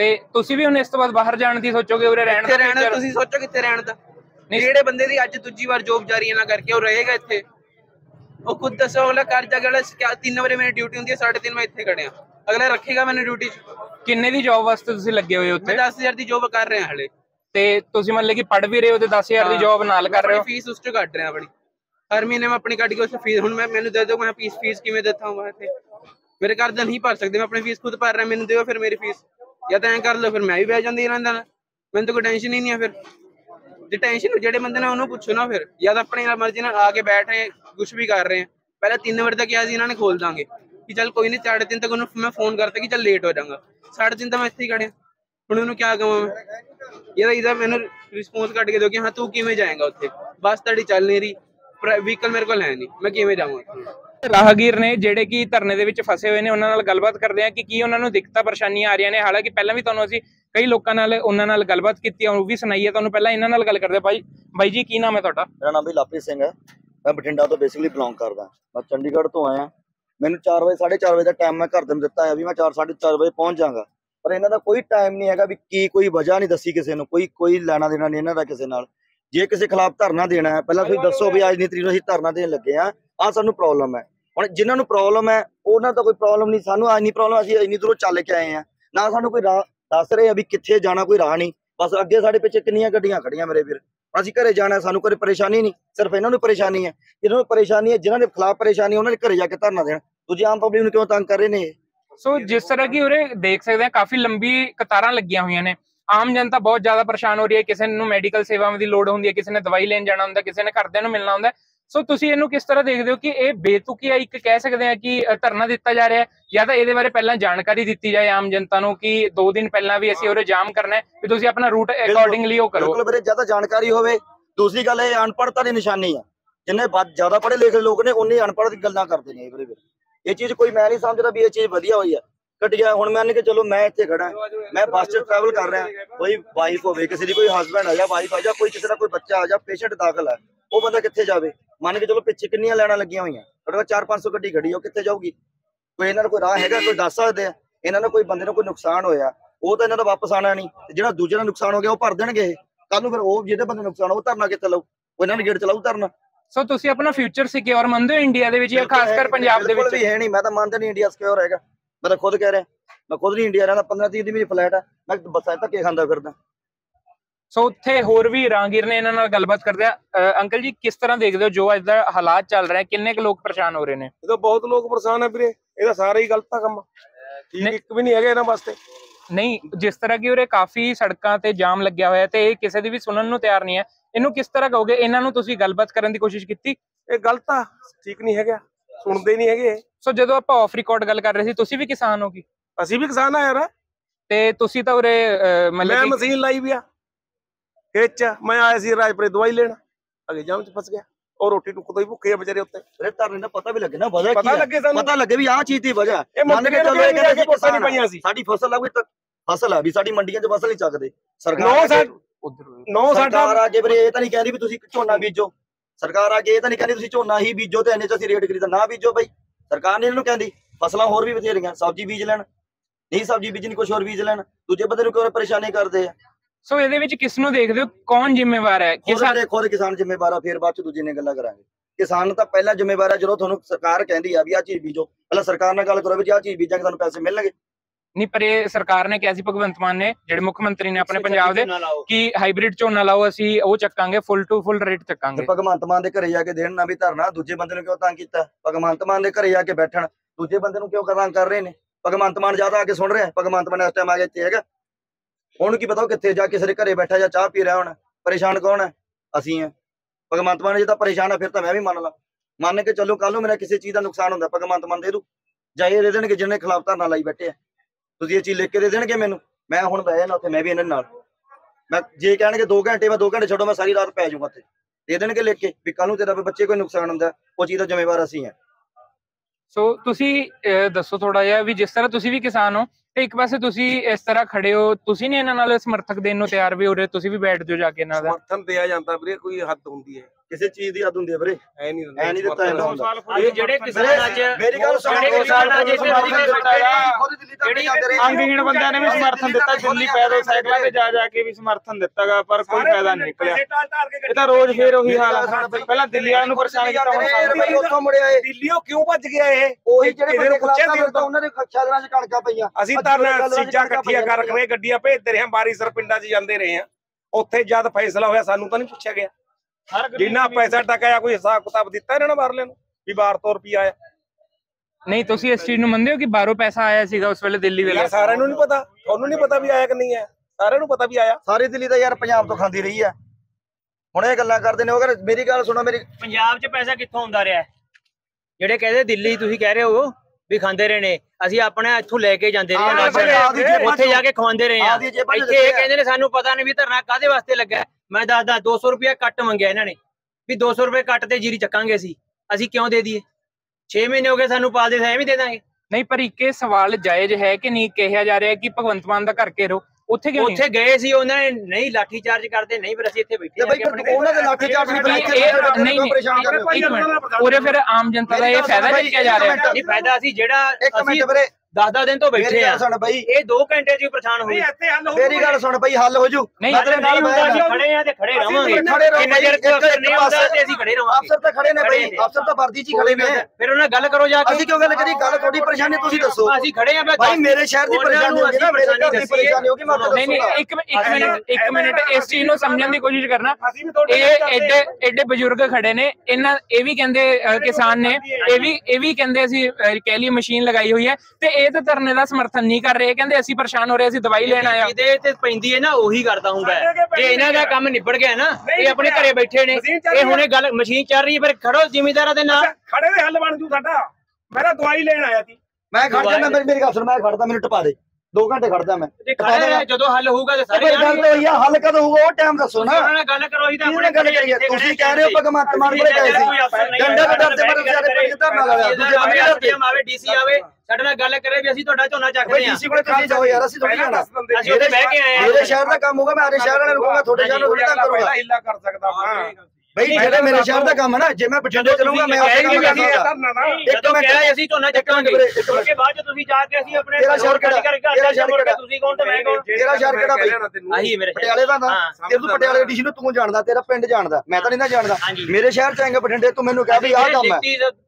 ਤੇ ਤੁਸੀਂ ਵੀ ਹੁਣ ਇਸ ਤੋਂ ਬਾਅਦ ਬਾਹਰ ਜਾਣ ਦੀ ਸੋਚੋਗੇ ਉਰੇ ਰਹਿਣ ਦਾ ਰਹਿਣਾ? future? ਤੁਸੀਂ ਸੋਚੋ ਕਿੱਥੇ ਰਹਿਣ ਦਾ। ਨਹੀਂ। ਜਿਹੜੇ ਬੰਦੇ ਦੀ ਅੱਜ ਦੂਜੀ ਵਾਰ ਜੋਬ ਜਾਰੀ ਨਾ ਕਰਕੇ ਉਹ ਰਹੇਗਾ ਇੱਥੇ। ਉਹ ਖੁਦ ਦੱਸੋ ਅਗਲਾ ਕਰ ਜਾ ਅਗਲਾ ਕਿਆ ਤਿੰਨ ਵਜੇ ਮੇਰੀ ਡਿਊਟੀ ਹੁੰਦੀ ਹੈ 3:30 ਮੈਂ ਇੱਥੇ ਖੜਿਆ ਅਗਲਾ ਰੱਖੇਗਾ ਮੈਨੂੰ ਡਿਊਟੀ 'ਚ। ਕਿੰਨੇ ਦੀ ਜੌਬ ਵਾਸਤੇ ਤੁਸੀਂ ਲੱਗੇ ਹੋਏ ਹੋ ਮੈਂ ਉੱਥੇ 10000 ਦੀ ਜੋਬ ਕਰ ਰਿਹਾ ਹਲੇ। ਤੇ ਤੁਸੀਂ ਮੰਨ ਲਓ ਕਿ ਪੜ੍ਹ ਵੀ ਰਹੇ ਹੋ ਤੇ 10000 ਦੀ ਜੌਬ ਨਾਲ ਕਰ ਰਹੇ ਹੋ? ਫੀਸ ਉਸ ਤੋਂ ਕੱਟ ਰਿਹਾ ਆਪਣੀ। ਹਰ ਮਹੀਨੇ ਮੈਂ ਆਪਣੀ ਕੱਢ ਕੇ ਉਸ ਫੀਸ ਹੁਣ ਮੈਂ ਮੈਨੂੰ ਦੇ ਦਿਓ ਮੈਂ ਫੀਸ ਫੀਸ ਕਿਵੇਂ ਦਿੱਤਾ ਹਾਂ ਇੱਥੇ। ਮੇਰੇ ਘਰ ਦਾ ਨਹੀਂ ਭਰ ਸਕਦੇ ਮੈਂ ਆਪਣੀ ਫੀਸ ਖੁਦ ਭਰ ਰਿਹਾ ਮੈਨੂੰ ਦਿਓ ਫਿਰ ਮੇਰੀ ਫੀਸ ਜਾਂ ਤਾਂ ਐਂ ਕਰ ਲਓ, ਫਿਰ ਮੈਂ ਵੀ ਬਹਿ ਜਾਂਦੀ ਇਹਨਾਂ ਦਾ ਮੈਨੂੰ ਤਾਂ ਕੋਈ ਟੈਨਸ਼ਨ ਹੀ ਨਹੀਂ ਹੈ ਫਿਰ। ਜੇ ਟੈਨਸ਼ਨ ਜਿਹੜੇ ਬੰਦੇ ਨੇ ਉਹਨੂੰ ਪੁੱਛੋ ਨਾ ਫਿਰ। ਜਾਂ ਤਾਂ ਆਪਣੀ ਮਰਜ਼ੀ ਨਾਲ ਆ ਕੇ ਬੈਠ ਰਹੇ ਕੁਝ ਵੀ ਕਰ ਰਹੇ ਆ। ਪਹਿਲਾਂ 3 ਵਜੇ ਤੱਕ ਕਿਹਾ ਸੀ ਇਹਨਾਂ ਨੇ, ਖੋਲ ਦਾਂਗੇ। ਕਿ ਚੱਲ ਕੋਈ ਨਹੀਂ 3:30 ਤੱਕ ਉਹਨੂੰ ਮੈਂ ਫੋਨ ਕਰਤਾ ਕਿ ਚੱਲ ਲੇਟ ਹੋ ਜਾਊਂਗਾ। 3:30 ਤਾਂ ਮੈਂ ਇੱਥੇ ਹੀ ਖੜਿਆ। ਹੁਣ ਉਹਨੂੰ ਕੀ ਕਹਾਂ ਮੈਂ? ਇਹਦਾ ਇਹਦਾ ਮੈਨੂੰ ਰਿਸਪੌਂਸ ਕੱਟ ਕੇ ਦਿਓ ਕਿ ਹਾਂ, ਤੂੰ ਕਿਵੇਂ ਜਾਏਗਾ ਉੱਥੇ? ਬਸ ਤੁਹਾਡੀ ਚੱਲ ਨਹੀਂ ਰਹੀ। ਵਹੀਕਲ ਮੇਰੇ ਕੋਲ ਹੈ ਨਹੀਂ। ਮੈਂ ਕਿਵੇਂ ਜਾਵਾਂ ਰਾਹਗੀਰ ਨੇ ਜਿਹੜੇ ਕਿ ਧਰਨੇ ਦੇ ਵਿੱਚ ਫਸੇ ਹੋਏ ਨੇ ਉਹਨਾਂ ਨਾਲ ਗੱਲਬਾਤ ਕਰਦੇ ਆ ਕਿ ਕੀ ਉਹਨਾਂ ਨੂੰ ਦਿੱਕਤਾਂ ਪਰੇਸ਼ਾਨੀਆਂ ਆ ਰਹੀਆਂ ਨੇ। ਹਾਲਾਂਕਿ ਪਹਿਲਾਂ ਵੀ ਤੁਹਾਨੂੰ ਅਸੀਂ ਕਈ ਲੋਕਾਂ ਨਾਲ ਉਹਨਾਂ ਨਾਲ ਗੱਲਬਾਤ ਕੀਤੀ ਆ ਉਹ ਵੀ ਸੁਣਾਈ ਹੈ ਤੁਹਾਨੂੰ ਪਹਿਲਾਂ ਇਹਨਾਂ ਨਾਲ ਗੱਲ ਕਰਦੇ ਆ। ਬਾਈ ਜੀ ਕੀ ਨਾਮ ਹੈ ਤੁਹਾਡਾ? ਮੇਰਾ ਨਾਮ ਵੀ ਲਾਪਰੀ ਸਿੰਘ ਹੈ। ਮੈਂ ਬਠਿੰਡਾ ਤੋਂ ਬੇਸਿਕਲੀ ਬਿਲੋਂਗ ਕਰਦਾ। ਮੈਂ ਚੰਡੀਗੜ੍ਹ ਤੋਂ ਆਇਆ। ਮੈਨੂੰ 4 ਵਜੇ 4:30 ਵਜੇ ਦਾ ਟਾਈਮ ਮੈਂ ਘਰ ਦੇ ਨੂੰ ਦਿੱਤਾ ਹੈ ਵੀ ਮੈਂ 4 4:30 ਵਜੇ ਪਹੁੰਚ ਜਾਵਾਂਗਾ। ਪਰ ਇਹਨਾਂ ਦਾ ਕੋਈ ਟਾਈਮ ਨਹੀਂ ਹੈਗਾ ਵੀ ਕੀ ਕੋਈ ਵਜ੍ਹਾ ਨਹੀਂ ਦੱਸੀ ਕਿਸੇ ਨੂੰ ਕੋਈ ਕੋਈ ਲੈਣਾ ਦੇਣਾ ਨਹੀਂ ਇਹਨਾਂ ਦਾ ਕਿਸੇ ਨਾਲ। ਜੇ ਕਿਸੇ ਖਿਲਾਫ ਧਰਨਾ ਦੇਣਾ ਹੈ ਪਹਿਲਾਂ ਤੁਸੀਂ ਦੱਸੋ ਵੀ ਅੱਜ ਦੀ ਤਰੀਕ ਨੂੰ ਅਸੀਂ ਧਰਨਾ ਦੇਣ ਲੱਗੇ ਆ ਆ ਸਾਨੂੰ ਪ੍ਰੋਬਲਮ ਹੈ। ਹੁਣ ਜਿਨ੍ਹਾਂ ਨੂੰ ਪ੍ਰੋਬਲਮ ਹੈ, ਉਹਨਾਂ ਦਾ ਕੋਈ ਪ੍ਰੋਬਲਮ ਨਹੀਂ। ਸਾਨੂੰ ਅੱਜ ਪ੍ਰੋਬਲਮ ਅਸੀਂ ਇੰਨੀ ਦੂਰੋਂ ਚੱਲ ਕੇ ਆਏ ਆ ਨਾ ਸਾਨੂੰ ਕੋਈ ਰਾਹ ਦੱਸ ਰਹੇ ਆ ਵੀ ਕਿੱਥੇ ਜਾਣਾ, ਕੋਈ ਰਾਹ ਨਹੀਂ। ਬਸ ਅੱਗੇ ਸਾਡੇ ਪਿੱਛੇ ਕਿੰਨੀਆਂ ਗੱਡੀਆਂ ਖੜੀਆਂ ਮੇਰੇ ਵੀਰ। ਅਸੀਂ ਘਰੇ ਜਾਣਾ ਸਾਨੂੰ ਕੋਈ ਪਰੇਸ਼ਾਨੀ ਨਹੀਂ। ਸਿਰਫ ਇਹਨਾਂ ਨੂੰ ਪਰੇਸ਼ਾਨੀ ਹੈ। ਜਿਹਨਾਂ ਨੂੰ ਪਰੇਸ਼ਾਨੀ ਹੈ, ਜਿਨ੍ਹਾਂ ਦੇ ਖਿਲਾਫ ਪਰੇਸ਼ਾਨੀ ਉਹਨਾਂ ਨੇ ਘਰੇ ਜਾ ਕੇ ਧਰਨਾ ਦੇਣਾ। ਦੂਜੀ ਆਮ ਪਬਲਿਕ ਨੂੰ ਕਿਉਂ ਤੰਗ ਕਰ ਰਹੇ ਨੇ ਸੋ ਜਿਸ ਤਰ੍ਹਾਂ ਕਿ ਉਰੇ ਦੇਖ ਸਕਦੇ ਆ ਕਾਫੀ ਲੰਬੀ ਕਤਾਰਾਂ ਲੱਗੀਆਂ ਹੋਈਆਂ ਨੇ। ਆਮ ਜਨਤਾ ਬਹੁਤ ਜ਼ਿਆਦਾ ਪਰੇਸ਼ਾਨ ਹੋ ਰਹੀ ਹੈ। ਕਿਸੇ ਨੂੰ ਮੈਡੀਕਲ ਸੇਵਾਵਾਂ ਦੀ ਲੋੜ ਹੁੰਦੀ ਹੈ, ਕਿਸੇ ਨੇ ਦਵਾਈ ਲੈਣ ਜਾਣਾ ਹੁੰਦਾ, ਕਿਸੇ ਨੇ ਘਰਦਿਆਂ ਨੂੰ ਮਿਲਣਾ ਹੁੰਦਾ। ਸੋ ਤੁਸੀਂ ਇਹਨੂੰ ਕਿਸ ਤਰ੍ਹਾਂ ਦੇਖਦੇ ਹੋ ਕਿ ਇਹ ਬੇਤੁਕੀ ਆ ਇੱਕ ਕਹਿ ਸਕਦੇ ਆ ਕਿ ਧਰਨਾ ਦਿੱਤਾ ਜਾ ਰਿਹਾ ਹੈ? ਜਾਂ ਤਾਂ ਇਹਦੇ ਬਾਰੇ ਪਹਿਲਾਂ ਜਾਣਕਾਰੀ ਦਿੱਤੀ ਜਾਏ ਆਮ ਜਨਤਾ ਨੂੰ ਕਿ 2 ਦਿਨ ਪਹਿਲਾਂ ਵੀ ਅਸੀਂ ਉਰੇ ਜਾਮ ਕਰਨਾ ਹੈ ਵੀ ਤੁਸੀਂ ਆਪਣਾ ਰੂਟ ਅਕੋਰਡਿੰਗਲੀ ਉਹ ਕਰੋ। ਬਿਲਕੁਲ ਵੀਰੇ ਜ਼ਿਆਦਾ ਜਾਣਕਾਰੀ ਹੋਵੇ। ਦੂਸਰੀ ਗੱਲ ਇਹ ਅਨਪੜ੍ਹਤਾ ਦੀ ਨਿਸ਼ਾਨੀ ਆ। ਜਿੰਨੇ ਜ਼ਿਆਦਾ ਪੜ੍ਹੇ ਲਿਖੇ ਲੋਕ ਨੇ ਉਨੇ ਅਨਪੜ੍ਹ ਗੱਲਾਂ ਕਰਦੇ ਨੇ ਵੀਰੇ। ਇਹ ਚੀਜ਼ ਕੋਈ ਮੈਂ ਨਹੀਂ ਸਮਝਦਾ ਵੀ ਇਹ ਚੀਜ਼ ਵਧੀਆ ਹੋਈ ਆ। ਘਟੀਆ ਹੁਣ ਮੰਨ ਕੇ ਚਲੋ ਮੈਂ ਇੱਥੇ ਖੜਾ ਮੈਂ ਬੱਸ 'ਚ ਟਰੈਵਲ ਕਰ ਰਿਹਾ। ਕੋਈ ਵਾਈਫ ਹੋਵੇ ਕਿਸੇ ਦੀ ਕੋਈ ਹਸਬੰਡ ਆ ਜਾਂ ਵਾਈਫ ਆ ਜਾਂ ਕੋਈ ਕਿਸੇ ਦਾ ਕੋਈ ਬੱਚਾ ਆ ਜਾਂ ਪੇਸ਼ੈਂਟ ਦਾਖਲ ਆ ਉਹ ਬੰਦਾ ਕਿੱਥੇ ਜਾਵੇ? ਮੰਨ ਕੇ ਚਲੋ ਪਿੱਛੇ ਕਿੰਨੀਆਂ ਲੈਣਾ ਲੱਗੀਆਂ ਹੋਈਆਂ। ਤੁਹਾਡੇ ਕੋਲ 4-500 ਗੱਡੀ ਖੜੀ ਉਹ ਕਿੱਥੇ ਜਾਊਗੀ? ਕੋਈ ਇਹਨਾਂ ਦਾ ਕੋਈ ਰਾਹ ਹੈਗਾ ਕੋਈ ਦੱਸ ਸਕਦੇ ਆ? ਇਹਨਾਂ ਦਾ ਕੋਈ ਬੰਦੇ ਨੂੰ ਕੋਈ ਨੁਕਸਾਨ ਹੋਇਆ? ਉਹ ਤਾਂ ਇਹਨਾਂ ਦਾ ਵਾਪਸ ਆਣਾ ਨਹੀਂ। ਤੇ ਜਿਹੜਾ ਦੂਜੇ ਦਾ ਨੁਕਸਾਨ ਹੋ ਗਿਆ ਉਹ ਭਰ ਦੇਣਗੇ ਕੱਲ ਨੂੰ ਫਿਰ ਉਹ ਜਿਹਦੇ ਬੰਦੇ ਨੂੰ ਨੁਕਸਾਨ ਉਹ ਧਰਨਾ ਕਿੱਥੇ ਲਾਊ? ਉਹ ਇਹਨਾਂ ਨੇ ਗੇਟ ਚਲਾਊ ਧਰਨਾ। ਸੋ ਤੁਸੀਂ ਆਪਣਾ ਫਿਊਚਰ ਸਿਕਿਉਰ ਮੰਨਦੇ ਹੋ ਇੰਡੀਆ ਦੇ ਵਿੱਚ ਜਾਂ ਖਾਸ ਕਰ ਪੰਜਾਬ ਦੇ ਬਿਲਕੁਲ ਵਿੱਚ? ਵੀ ਹੈ ਨਹੀਂ। ਮੈਂ ਤਾਂ ਮੰਨਦਾ ਨਹੀਂ ਇੰਡੀਆ ਸਿਕਿਉਰ ਹੈਗਾ। ਮੈਂ ਤਾਂ ਖੁਦ ਕਹਿ ਰਿਹਾ ਮੈਂ ਖੁਦ ਨਹੀਂ ਇੰਡੀਆ ਰਹਿੰਦਾ 15 30 ਦੀ ਮੇਰੀ ਫਲੈਟ ਹੈ ਮੈਂ ਬੱਸਾਂ 'ਚ ਧੱਕੇ ਖਾਂਦਾ ਫਿਰਦਾ। ਸੋ ਉੱਥੇ ਹੋਰ ਵੀ ਰਾਂਗੀਰ ਨੇ ਇਹਨਾਂ ਨਾਲ ਗੱਲਬਾਤ ਕਰਦੇ ਆ। ਅੰਕਲ ਜੀ ਕਿਸ ਤਰ੍ਹਾਂ ਦੇਖਦੇ ਹੋ ਜੋ ਅੱਜ ਦਾ ਹਾਲਾਤ ਚੱਲ ਰਿਹਾ ਕਿੰਨੇ ਕੁ ਲੋਕ ਪਰੇਸ਼ਾਨ ਹੋ ਰਹੇ ਨੇ? ਇਹ ਤਾਂ ਬਹੁਤ ਲੋਕ ਪਰੇਸ਼ਾਨ ਆ ਵੀਰੇ ਇਹਦਾ ਸਾਰਾ ਹੀ ਗਲਤ ਆ ਕੰਮ। ਠੀਕ। ਇੱਕ ਵੀ ਨਹੀਂ ਹੈਗਾ ਇਹਨਾਂ ਵਾਸਤੇ। ਨਹੀਂ ਜਿਸ ਤਰ੍ਹਾਂ ਕਿ ਉਰੇ ਕਾਫੀ ਸੜਕਾਂ ਤੇ ਜਾਮ ਲੱਗਿਆ ਹੋਇਆ ਤੇ ਇਹ ਕਿਸੇ ਦੀ ਵੀ ਸੁਣਨ ਨੂੰ ਤਿਆਰ ਨਹੀਂ ਹੈ। ਇਹਨੂੰ ਕਿਸ ਤਰ੍ਹਾਂ ਕਹੋਗੇ? ਇਹਨਾਂ ਨੂੰ ਤੁਸੀਂ ਗੱਲਬਾਤ ਕਰਨ ਦੀ ਕੋਸ਼ਿਸ਼ ਕੀਤੀ? ਇਹ ਗਲਤ ਆ ਠੀਕ ਨਹੀਂ ਹੈਗਾ ਸੁਣਦੇ ਨਹੀਂ ਹੈਗੇ। ਸੋ ਜਦੋਂ ਆਪਾਂ ਆਫ ਰਿਕਾਰਡ ਗੱਲ ਕਰ ਰਹੇ ਸੀ ਤੁਸੀਂ ਵੀ ਕਿਸਾਨ ਹੋ ਕੀ? ਅਸੀਂ ਵੀ ਕਿਸਾਨ ਆ ਯਾਰ। ਤੇ ਤੁਸੀਂ ਤਾਂ ਉਰੇ ਮੈਂ ਮਤਲਬ ਮਸ਼ੀਨ ਲਾਈ ਵੀ ਆ। ਖੇਤ ਚ ਮੈਂ ਆਇਆ ਸੀ ਰਾਜਪੁਰੇ ਦਵਾਈ ਲੈਣ। ਅਗੇ ਜਾਮ ਚ ਫਸ ਗਿਆ। ਉਹ ਰੋਟੀ ਟੁੱਕ ਤੋਂ ਹੀ ਭੁੱਖੇ ਆ ਵਿਚਾਰੇ ਉੱਤੇ। ਫਿਰ ਧਰਨੇ ਦਾ ਪਤਾ ਵੀ ਲੱਗੇ ਨਾ ਵਜ੍ਹਾ ਪਤਾ ਕੀ ਹੈ ਲੱਗੇ ਸਾਨੂੰ। ਪਤਾ ਲੱਗੇ ਵੀ ਆਹ ਚੀਜ਼ ਦੀ ਵਜ੍ਹਾ। ਇਹ ਮੰਨ ਕੇ ਚੱਲੋ ਇਹ ਕਹਿੰਦੇ ਸੀ ਵੋਟਾਂ ਨਹੀਂ। ਪਈਆਂ ਸੀ। ਸਾਡੀ ਫਸਲ ਆ ਕੋਈ ਤਾਂ ਫਸਲ ਆ ਵੀ ਸਾਡੀ ਮੰਡੀਆਂ 'ਚ ਫਸਲ ਨਹੀਂ ਚੱਕਦੇ। ਨੌ ਸਰਕਾਰ ਅੱਗੇ- ਨੌ ਸਰਕਾਰ ਸਾਡਾ ਆ ਕੇ ਵੀਰੇ ਇਹ ਤਾਂ ਨਹੀਂ ਕਹਿੰਦੀ ਵੀ ਤੁਸੀਂ ਝੋਨਾ ਬੀਜੋ। ਸਰਕਾਰ ਆ ਕੇ ਇਹ ਤਾਂ ਨਹੀਂ ਕਹਿੰਦੀ ਤੁਸੀਂ ਝੋਨਾ ਹੀ ਬੀਜੋ ਤੇ ਇੰਨੇ ਚ ਅਸੀਂ ਰੇਟ ਖਰੀਦਾ ਨਾ ਬੀਜੋ ਬਈ। ਸਰਕਾਰ ਨੇ ਇਹਨੂੰ ਕਹਿੰਦੀ ਫਸਲਾਂ ਹੋਰ ਵੀ ਬਥੇਰੀਆਂ ਸਬਜ਼ੀ ਬੀਜ ਲੈਣ। ਨਹੀਂ ਸਬਜ਼ੀ ਬੀਜਣੀ ਕੁਝ ਹੋਰ ਬੀਜ ਲੈਣ। ਦੂਜੇ ਬੰਦੇ ਨੂੰ ਕਿਉਂ ਪਰੇਸ਼ਾਨੀ ਕਰਦੇ ਆ? ਸੋ ਇਹਦੇ ਵਿੱਚ ਕਿਸ ਨੂੰ ਦੇਖਦੇ ਹੋ? ਕੌਣ ਜ਼ਿੰਮੇਵਾਰ ਹੈ? ਕਿਸਾਨ ਖੁਦ ਕਿਸਾਨ ਜ਼ਿੰਮੇਵਾਰ ਆ ਫਿਰ ਬਾਅਦ ਚ ਦੂਜੇ ਨੇ ਗੱਲਾਂ ਕਰਾਂਗੇ। ਕਿਸਾਨ ਤਾਂ ਪਹਿਲਾਂ ਜ਼ਿੰਮੇਵਾਰ ਆ ਜਦੋਂ ਤੁਹਾਨੂੰ ਸਰਕਾਰ ਕਹਿੰਦੀ ਆ ਵੀ ਆਹ ਚੀਜ਼ ਬੀਜੋ। ਪਹਿਲਾਂ ਸਰਕਾਰ ਨਾਲ ਗੱਲ ਕਰੋ ਵੀ ਆਹ ਚੀਜ਼ ਬੀਜਾਂਗੇ ਤੁਹਾਨੂੰ ਪੈਸੇ ਮਿਲਣਗੇ। ਨਹੀਂ ਪਰ ਇਹ ਸਰਕਾਰ ਨੇ ਕਿਹਾ ਸੀ ਭਗਵੰਤ ਮਾਨ ਨੇ ਜਿਹੜੇ ਮੁੱਖ ਮੰਤਰੀ ਨੇ ਆਪਣੇ ਪੰਜਾਬ ਦੇ ਕਿ ਹਾਈਬ੍ਰਿਡ ਝੋਨਾ ਲਾਓ ਅਸੀਂ ਉਹ ਚੱਕਾਂਗੇ ਫੁੱਲ ਟੂ ਫੁੱਲ ਰੇਟ ਚੱਕਾਂਗੇ। ਭਗਵੰਤ ਮਾਨ ਦੇ ਘਰੇ ਜਾ ਕੇ ਦੇਣ ਨਾ ਵੀ ਧਰਨਾ ਦੂਜੇ ਬੰਦੇ ਨੂੰ ਕਿਉਂ ਤੰਗ ਕੀਤਾ? ਭਗਵੰਤ ਮਾਨ ਦੇ ਘਰੇ ਜਾ ਕੇ ਬੈਠਣ ਦੂਜੇ ਬੰਦੇ ਨੂੰ ਕਿਉਂ ਤੰਗ ਕਰ ਰਹੇ ਨੇ? ਭਗਵੰਤ ਮਾਨ ਜ਼ਿਆਦਾ ਆ ਕੇ ਸੁਣ ਰਿਹਾ ਭਗਵੰਤ ਮਾਨ ਇਸ ਟਾਈਮ ਆ ਗਿਆ ਇੱਥੇ ਹੈਗਾ। ਉਹਨੂੰ ਕੀ ਪਤਾ ਉਹ ਕਿੱਥੇ ਜਾ ਕਿਸੇ ਦੇ ਘਰੇ ਬੈਠਾ ਜਾਂ ਚਾਹ ਪੀ ਰਿਹਾ ਹੁਣ। ਪਰੇਸ਼ਾਨ ਕੌਣ ਹੈ? ਅਸੀਂ ਆ ਭਗਵੰਤ ਮਾਨ ਜੇ ਤਾਂ ਪਰੇਸ਼ਾਨ ਆ ਫਿਰ ਤਾਂ ਮੈਂ ਵੀ ਮੰਨ ਲਾ। ਮੰਨ ਕੇ ਚੱਲੋ ਕੱਲ ਨੂੰ ਮੇਰਾ ਕਿਸੇ ਚੀਜ਼ ਦਾ ਨੁਕਸਾਨ ਹੁੰਦਾ ਭਗਵੰਤ ਮਾਨ ਦੇ ਦੂ। ਜਾਂ ਇਹ ਦੇ ਦੇਣਗੇ ਜਿਹਨੇ ਖਿਲਾਫ ਧਰਨਾ ਲਾਈ ਬੈਠੇ ਆ। ਤੁਸੀਂ ਇਹ ਚੀਜ਼ ਲਿਖ ਕੇ ਦੇ ਦੇਣਗੇ ਮੈਨੂੰ। ਮੈਂ ਹੁਣ ਬਹਿ ਜਾਣਾ ਉੱਥੇ ਮੈਂ ਵੀ ਇਹਨਾਂ ਨਾਲ। ਮੈਂ ਜੇ ਕਹਿਣਗੇ 2 ਘੰਟੇ ਮੈਂ 2 ਘੰਟੇ ਛੱਡੋ ਮੈਂ ਸਾਰੀ ਰਾਤ ਪੈ ਜਾਊਂਗਾ ਉੱਥੇ। ਦੇ ਦੇਣਗੇ ਲਿਖ ਕੇ ਵੀ ਕੱਲ ਨੂੰ ਤੇਰਾ ਬੱਚੇ ਕੋਈ ਨੁਕਸਾਨ ਹੁੰਦਾ ਉਹ ਚੀਜ਼ ਦਾ ਜ਼ਿੰਮੇਵਾਰ ਅਸੀਂ ਆ ਸੋ ਤੁਸੀਂ ਦੱਸੋ ਥੋੜਾ ਜਿਹਾ ਵੀ ਜਿਸ ਤਰ੍ਹਾਂ ਤੁਸੀਂ ਵੀ ਕਿਸਾਨ ਹੋ ਤੇ ਇੱਕ ਪਾਸੇ ਤੁਸੀਂ ਇਸ ਤਰ੍ਹਾਂ ਖੜੇ ਹੋ ਤੁਸੀਂ ਨਹੀਂ ਇਹਨਾਂ ਨਾਲ ਸਮਰਥਕ ਦੇਣ ਨੂੰ ਤਿਆਰ ਵੀ ਹੋ ਰਹੇ ਤੁਸੀਂ ਵੀ ਬੈਠ ਜਾਓ ਜਾ ਕੇ ਇਹਨਾਂ ਦਾ। ਸਮਰਥਨ ਦਿਆ ਜਾਂਦਾ ਵੀਰੇ ਕੋਈ ਹੱਦ ਹੁੰਦੀ ਹੈ। ਕਿਸੇ ਚੀਜ਼ ਦੀ ਹੱਦ ਹੁੰਦੀ ਹੈ ਵੀਰੇ। ਐ ਨਹੀਂ ਐ ਨਹੀਂ ਦਿੱਤਾ ਜਾਂਦਾ। ਹੁੰਦਾ ਅੱਜ ਜਿਹੜੇ ਕਿਸਾਨ ਅੱਜ ਮੇਰੀ ਗੱਲ ਸੁਣੋ ਜਿਹੜੇ ਕਿਸਾਨ ਅੱਜ ਗੱਲ ਦਿੱਤਾ ਗਾ, ਜਿਹੜੀ ਅੰਗਹੀਣ ਬੰਦਿਆਂ ਨੇ ਵੀ ਸਮਰਥਨ ਦਿੱਤਾ ਦਿੱਲੀ ਪੈਦਲ ਸਾਈਕਲਾਂ ਤੇ ਜਾ ਜਾ ਕੇ ਵੀ ਸਮਰਥਨ ਦਿੱਤਾਗਾ ਪਰ ਕੋਈ ਫਾਇਦਾ ਨਹੀਂ ਨਿਕਲਿਆ। ਇਹ ਤਾਂ ਰੋਜ਼ ਫੇਰ ਉਹੀ ਹਾਲ ਆ। ਪਹਿਲਾਂ ਦਿੱਲੀ ਵਾਲਿਆਂ ਨੂੰ ਪਰੇਸ਼ਾਨ ਕੀਤਾ ਹੁਣ ਸਾਨੂੰ ਬਈ ਉੱਥੋਂ ਮੁੜਿਆ ਇਹ। ਦਿੱਲੀੋਂ ਕਿਉਂ ਭੱਜ ਗਿਆ ਇਹ? ਉਹੀ ਜਿਹੜੇ ਬੰਦੇ ਪੁੱਛਿਆ ਸੀ ਉਹਨਾਂ ਦੇ ਖੱਛਾਂ ਚ ਕਣਕਾਂ ਪਈਆਂ। ਅਸੀਂ ਤਾਂ ਚੀਜ਼ਾਂ ਇਕੱਠੀਆਂ ਕਰ ਪਈਆਂ। ਰਹੇ ਗੱਡੀਆਂ ਭੇਜਦੇ ਰਹੇ ਹਾਂ ਬਾਰੀਸਰ ਪਿੰਡਾਂ 'ਚ ਜਾਂਦੇ ਰਹੇ ਹਾਂ। ਉੱਥੇ ਜਦ ਫੈਸਲਾ ਹੋਇਆ ਸਾਨੂੰ ਤਾਂ ਨਹੀਂ ਪੁੱਛਿਆ ਗਿਆ। ਜਿੰਨਾ ਪੈਸਾ ਟਕਾਇਆ ਕੋਈ ਹਿਸਾਬ ਕਿਤਾਬ ਦਿੱਤਾ ਇਹਨਾਂ ਨੇ ਬਾਹਰਲੇ ਨੂੰ ਵੀ ਬਾਹਰ ਤੋਂ ਰੁਪਿਆ ਆਇਆ। ਨਹੀਂ ਤੁਸੀਂ ਇਸ ਚੀਜ਼ ਨੂੰ ਮੰਨਦੇ ਹੋ ਕਿ ਬਾਹਰੋਂ ਪੈਸਾ ਆਇਆ ਸੀਗਾ ਉਸ ਵੇਲੇ ਦਿੱਲੀ ਵੇਲੇ? ਯਾਰ ਸਾਰਿਆਂ ਨੂੰ ਨਹੀਂ ਪਤਾ ਤੁਹਾਨੂੰ ਨਹੀਂ ਪਤਾ ਵੀ ਆਇਆ ਕਿ ਨਹੀਂ ਆਇਆ। ਸਾਰਿਆਂ ਨੂੰ ਪਤਾ ਵੀ ਆਇਆ। ਸਾਰੀ ਦਿੱਲੀ ਤਾਂ ਯਾਰ ਪੰਜਾਬ ਤੋਂ ਖਾਂਦੀ ਰਹੀ ਆ। ਹੁਣ ਇਹ ਗੱਲਾਂ ਕਰਦੇ ਨੇ ਉਹ ਕਹਿੰਦੇ ਮੇਰੀ ਗੱਲ ਸੁਣੋ ਮੇਰੀ ਪੰਜਾਬ 'ਚ ਪੈਸਾ ਕਿੱਥੋਂ ਆਉਂਦਾ ਰਿਹਾ? ਹੈ? ਜਿਹੜੇ ਕਹਿੰਦੇ ਦਿੱਲੀ ਤੁਸੀਂ ਕਹਿ ਰਹੇ ਹੋ ਵੀ ਖਾਂਦੇ ਰਹੇ ਨੇ ਅਸੀਂ ਆਪਣਾ ਇੱਥੋਂ ਲੈ ਕੇ ਜਾਂਦੇ ਰਹੇ ਉੱਥੇ ਜਾ ਕੇ ਖਵਾਉਂਦੇ ਰਹੇ 'ਚ ਇੱਥੇ ਇਹ ਆ। ਕਹਿੰਦੇ ਨੇ ਸਾਨੂੰ ਪਤਾ ਨਹੀਂ ਵੀ ਧਰਨਾ ਕਾਦੇ ਵਾਸਤੇ ਲੱਗਾ ਹੈ। ਮੈਂ ਦੱਸਦਾ 200 ਰੁਪਏ ਕੱਟ ਮੰਗਿਆ ਇਹਨਾਂ ਨੇ ਵੀ 200 ਰੁਪਏ ਕੱਟ ਤੇ ਜੀਰੀ ਚੱਕਾਂਗੇ ਅਸੀਂ ਅਸੀਂ ਕਿਉਂ ਦੇ ਦਈਏ? 6 ਮਹੀਨੇ ਹੋ ਗਏ ਸਾਨੂੰ ਪਾਲਦੇ ਸਾਂ ਐਵੇਂ ਦੇ ਦਾਂਗੇ। ਨਹੀਂ ਪਰ ਇੱਕ ਸਵਾਲ ਜਾਇਜ਼ ਹੈ ਕਿ ਨਹੀਂ ਕਿਹਾ ਜਾ ਰਿਹਾ ਕਿ ਭਗਵੰਤ ਮਾਨ ਦਾ ਘਰ ਘੇਰੋ ਉੱਥੇ ਕਿਉਂ ਨਹੀਂ? ਉੱਥੇ ਗਏ ਸੀ ਉਹਨਾਂ ਨੇ ਨਹੀਂ ਲਾਠੀ ਚਾਰਜ ਕਰਦੇ ਨਹੀਂ ਫਿਰ ਅਸੀਂ ਇੱਥੇ ਬੈਠੇ ਹਾਂ ਉਹਨਾਂ ਦੇ ਲਾਠੀ ਚਾਰਜ ਨਹੀਂ ਇੱਥੇ ਨਹੀਂ ਨਹੀਂ ਪਰੇਸ਼ਾਨ ਕਰ ਰਹੇ ਉਰੇ ਫਿਰ ਆਮ ਜਨਤਾ ਦਾ ਇਹ ਫਾਇਦਾ ਚੱਕਿਆ ਜਾ ਰਿਹਾ। ਨਹੀਂ ਫਾਇਦਾ ਅਸੀਂ ਜਿਹੜਾ ਇੱਕ ਅਸੀਂ ਮਿੰਟ ਵੀਰੇ 10-10 ਦਿਨ ਤੋਂ ਮੇਰੀ ਬੈਠੇ ਆ। ਗੱਲ ਸੁਣ ਬਈ। ਇਹ 2 ਘੰਟੇ ਹੀ ਪਰੇਸ਼ਾਨ ਹੋਏ ਮੇਰੀ ਗੱਲ ਸੁਣ ਬਈ ਹੱਲ ਹੋ ਜੂ। ਨਹੀਂ, ਹੁੰਦਾ। ਖੜੇ ਆ ਤੇ ਖੜੇ ਰਵਾਂਗੇ। ਖੜੇ ਕੋਈ ਅਫਸਰ ਨਹੀਂ ਹੁੰਦਾ ਤੇ ਅਸੀਂ ਰਵਾਂਗੇ। ਅਫਸਰ ਤਾਂ ਖੜੇ ਨੇ ਬਈ। ਅਫਸਰ ਤਾਂ ਵਰਦੀ 'ਚ ਹੀ ਖੜੇ ਨੇ ਫਿਰ ਉਹਨਾਂ ਨਾਲ ਗੱਲ ਕਰੋ ਜਾ ਕੇ। ਅਸੀਂ ਕਿਉਂ ਗੱਲ ਕਰੀ ਗੱਲ ਤੁਹਾਡੀ ਪਰੇਸ਼ਾਨੀ ਤੁਸੀਂ ਦੱਸੋ। ਅਸੀਂ ਖੜੇ ਆ ਭਾਈ ਮੇਰੇ ਸ਼ਹਿਰ ਦੀ ਪਰੇਸ਼ਾਨੀ ਹੋਗੀ ਨਾ ਮੇਰੇ ਘਰ ਦੀ ਪਰੇਸ਼ਾਨੀ ਹੋਗੀ ਮੈਂ ਨਹੀਂ ਨਹੀਂ ਇੱਕ ਮਿੰਟ- ਇੱਕ ਮਿੰਟ ਇੱਕ ਮਿੰਟ ਇਸ ਚੀਜ਼ ਨੂੰ ਸਮਝਣ ਦੀ ਕੋਸ਼ਿਸ਼ ਕਰਨਾ। ਅਸੀਂ ਵੀ ਤੁਹਾਡੇ ਇਹ ਐਡੇ ਐਡੇ ਬਜ਼ੁਰਗ ਖੜੇ ਨੇ। ਇਹਨਾਂ ਇਹ ਵੀ ਕਹਿੰਦੇ ਕਿਸਾਨ ਨੇ ਇਹ ਵੀ ਇਹ ਵੀ ਕਹਿੰਦੇ ਅਸੀਂ ਕਹਿ ਲਈ ਮਸ਼ੀਨ ਲਗਾਈ ਹੋਈ ਹੈ ਤੇ ਇਹ ਤੇ ਧਰਨੇ ਦਾ ਸਮਰਥਨ ਨਹੀਂ ਕਰ ਰਹੇ ਇਹ ਕਹਿੰਦੇ ਅਸੀਂ ਪਰੇਸ਼ਾਨ ਹੋ ਰਹੇ ਅਸੀਂ ਦਵਾਈ ਲੈਣ ਆਇਆ ਜਿਹਦੇ ਤੇ ਪੈਂਦੀ ਹੈ ਨਾ ਉਹੀ ਕਰਦਾ ਹੁੰਦਾ ਹੈ। ਜੇ ਇਹਨਾਂ ਦਾ ਕੰਮ ਨਿਬੜ ਗਿਆ ਨਾ ਇਹ ਆਪਣੇ ਘਰੇ ਬੈਠੇ ਨੇ ਮਸ਼ੀਨ ਚੱਲ ਇਹ ਰਹੀ ਹੁਣੇ ਗੱਲ ਮਸ਼ੀਨ ਚੱਲ ਰਹੀ ਹੈ ਫਿਰ ਖੜੋ ਜ਼ਿਮੀਦਾਰਾਂ ਦੇ ਨਾਲ। ਖੜੇ ਦੇ ਹੱਲ ਬਣ ਜੂ ਸਾਡਾ। ਮੈਂ ਤਾਂ ਦਵਾਈ ਲੈਣ ਆਇਆ ਸੀ। ਮੈਂ ਖੜ ਜਾ ਮੇਰੀ ਮੇਰੀ ਗੱਲ ਸੁਣ ਮੈਂ ਖੜਦਾ ਮੈਨੂੰ ਟਪਾ ਦੇ। 2 ਘੰਟੇ ਖੜਦਾ ਮੈਂ। ਜੇ ਖੜੇ ਨੇ, ਜਦੋਂ ਹੱਲ ਹੋਊਗਾ ਤੇ ਸਾਰੇ ਸਾਰੇ ਗੱਲ ਜਾਣਗੇ ਤਾਂ ਹੋਈ ਆ ਹੱਲ ਕਦੋਂ ਹੋਊਗਾ ਉਹ ਟਾਈਮ ਦੱਸੋ ਨਾ। ਉਹਨਾਂ ਨਾਲ ਗੱਲ ਕਰੋ ਅਸੀਂ ਤਾਂ ਕਿਹਨੇ ਗੱਲ ਕਰੀ ਹੈ? ਤੁਸੀਂ ਕਹਿ ਰਹੇ ਹੋ ਭਗਵੰਤ ਮਾਨ ਕੋਲੇ ਗਏ ਸੀ। ਡੰਡੇ ਤੋਂ ਡਰਦੇ ਮਰ ਵਿਚਾਰੇ ਪਿੰਡ 'ਚ ਧਰਨਾ ਲਾਇਆ। ਦੂਜੇ ਬੰਦੇ ਨਹੀਂ ਡਰਦੇ ਆਵੇ ਡੀਸੀ ਆਵੇ। ਸਾਡੇ ਨਾਲ ਗੱਲ ਕਰੇ ਵੀ ਅਸੀਂ ਤੁਹਾਡਾ ਝੋਨਾ ਚੱਕ ਬਈ ਰਹੇ ਹਾਂ। ਡੀਸੀ ਕੋਲੇ ਤੁਸੀਂ ਜਾਓ ਯਾਰ ਅਸੀਂ ਥੋੜੀ ਜਾਣਾ। ਅਸੀਂ ਉੱਥੇ ਬਹਿ ਕੇ ਆਏ ਹਾਂ ਮੇਰੇ ਸ਼ਹਿਰ ਦਾ ਕੰਮ ਹੋਊਗਾ ਮੈਂ ਆਪਣੇ ਸ਼ਹਿਰ ਵਾਲਿਆਂ ਨੂੰ ਕਹੂੰਗਾ ਤੁਹਾਡੇ ਸ਼ਹਿਰ ਨੂੰ ਥੋੜੀ ਕਰੂੰਗਾ। ਪਹਿਲਾਂ ਹਿੱਲਾ ਕਰ ਸਕਦਾ ਹਾਂ। ਬਈ ਮੈਂ ਮੇਰੇ ਸ਼ਹਿਰ ਦਾ ਕੰਮ ਹੈ ਨਾ ਜੇ ਮੈਂ ਬਠਿੰਡੇ ਚਲੂੰਗਾ ਮੈਂ ਆਪੇ ਕੰਮ ਕਰਨਾ ਇੱਕ ਮੈਂ ਕਿਹਾ ਅਸੀਂ ਝੋਨਾ ਚੱਕਾਂਗੇ। ਕਿਉਂਕਿ ਬਾਅਦ ਤੁਸੀਂ ਜਾ ਕੇ ਅਸੀਂ ਆਪਣੇ ਤੇਰਾ ਸ਼ਹਿਰ ਕਿਹੜਾ? ਤੇਰਾ ਸ਼ਹਿਰ ਕਿਹੜਾ? ਤੁਸੀਂ ਕੌਣ ਤੇ ਮੈਂ ਕੌਣ? ਤੇਰਾ ਸ਼ਹਿਰ ਕਿਹੜਾ ਬਈ? ਆਹੀ ਮੇਰੇ ਪਟਿਆਲੇ ਦਾ ਨਾ ਤੇ ਤੂੰ ਪਟਿਆਲੇ ਦੀ ਨੂੰ ਤੂੰ ਜਾਣਦਾ ਤੇਰਾ ਪਿੰਡ ਜਾਣਦਾ। ਮੈਂ ਤਾਂ ਨਹੀਂ ਨਾ ਜਾਣਦਾ। ਮੇਰੇ ਸ਼ਹਿਰ ਚ ਆਏਗਾ ਬਠਿੰਡੇ ਤੂੰ ਮੈਨੂੰ ਕਹਿ ਵੀ ਆਹ ਕੰਮ ਹੈ।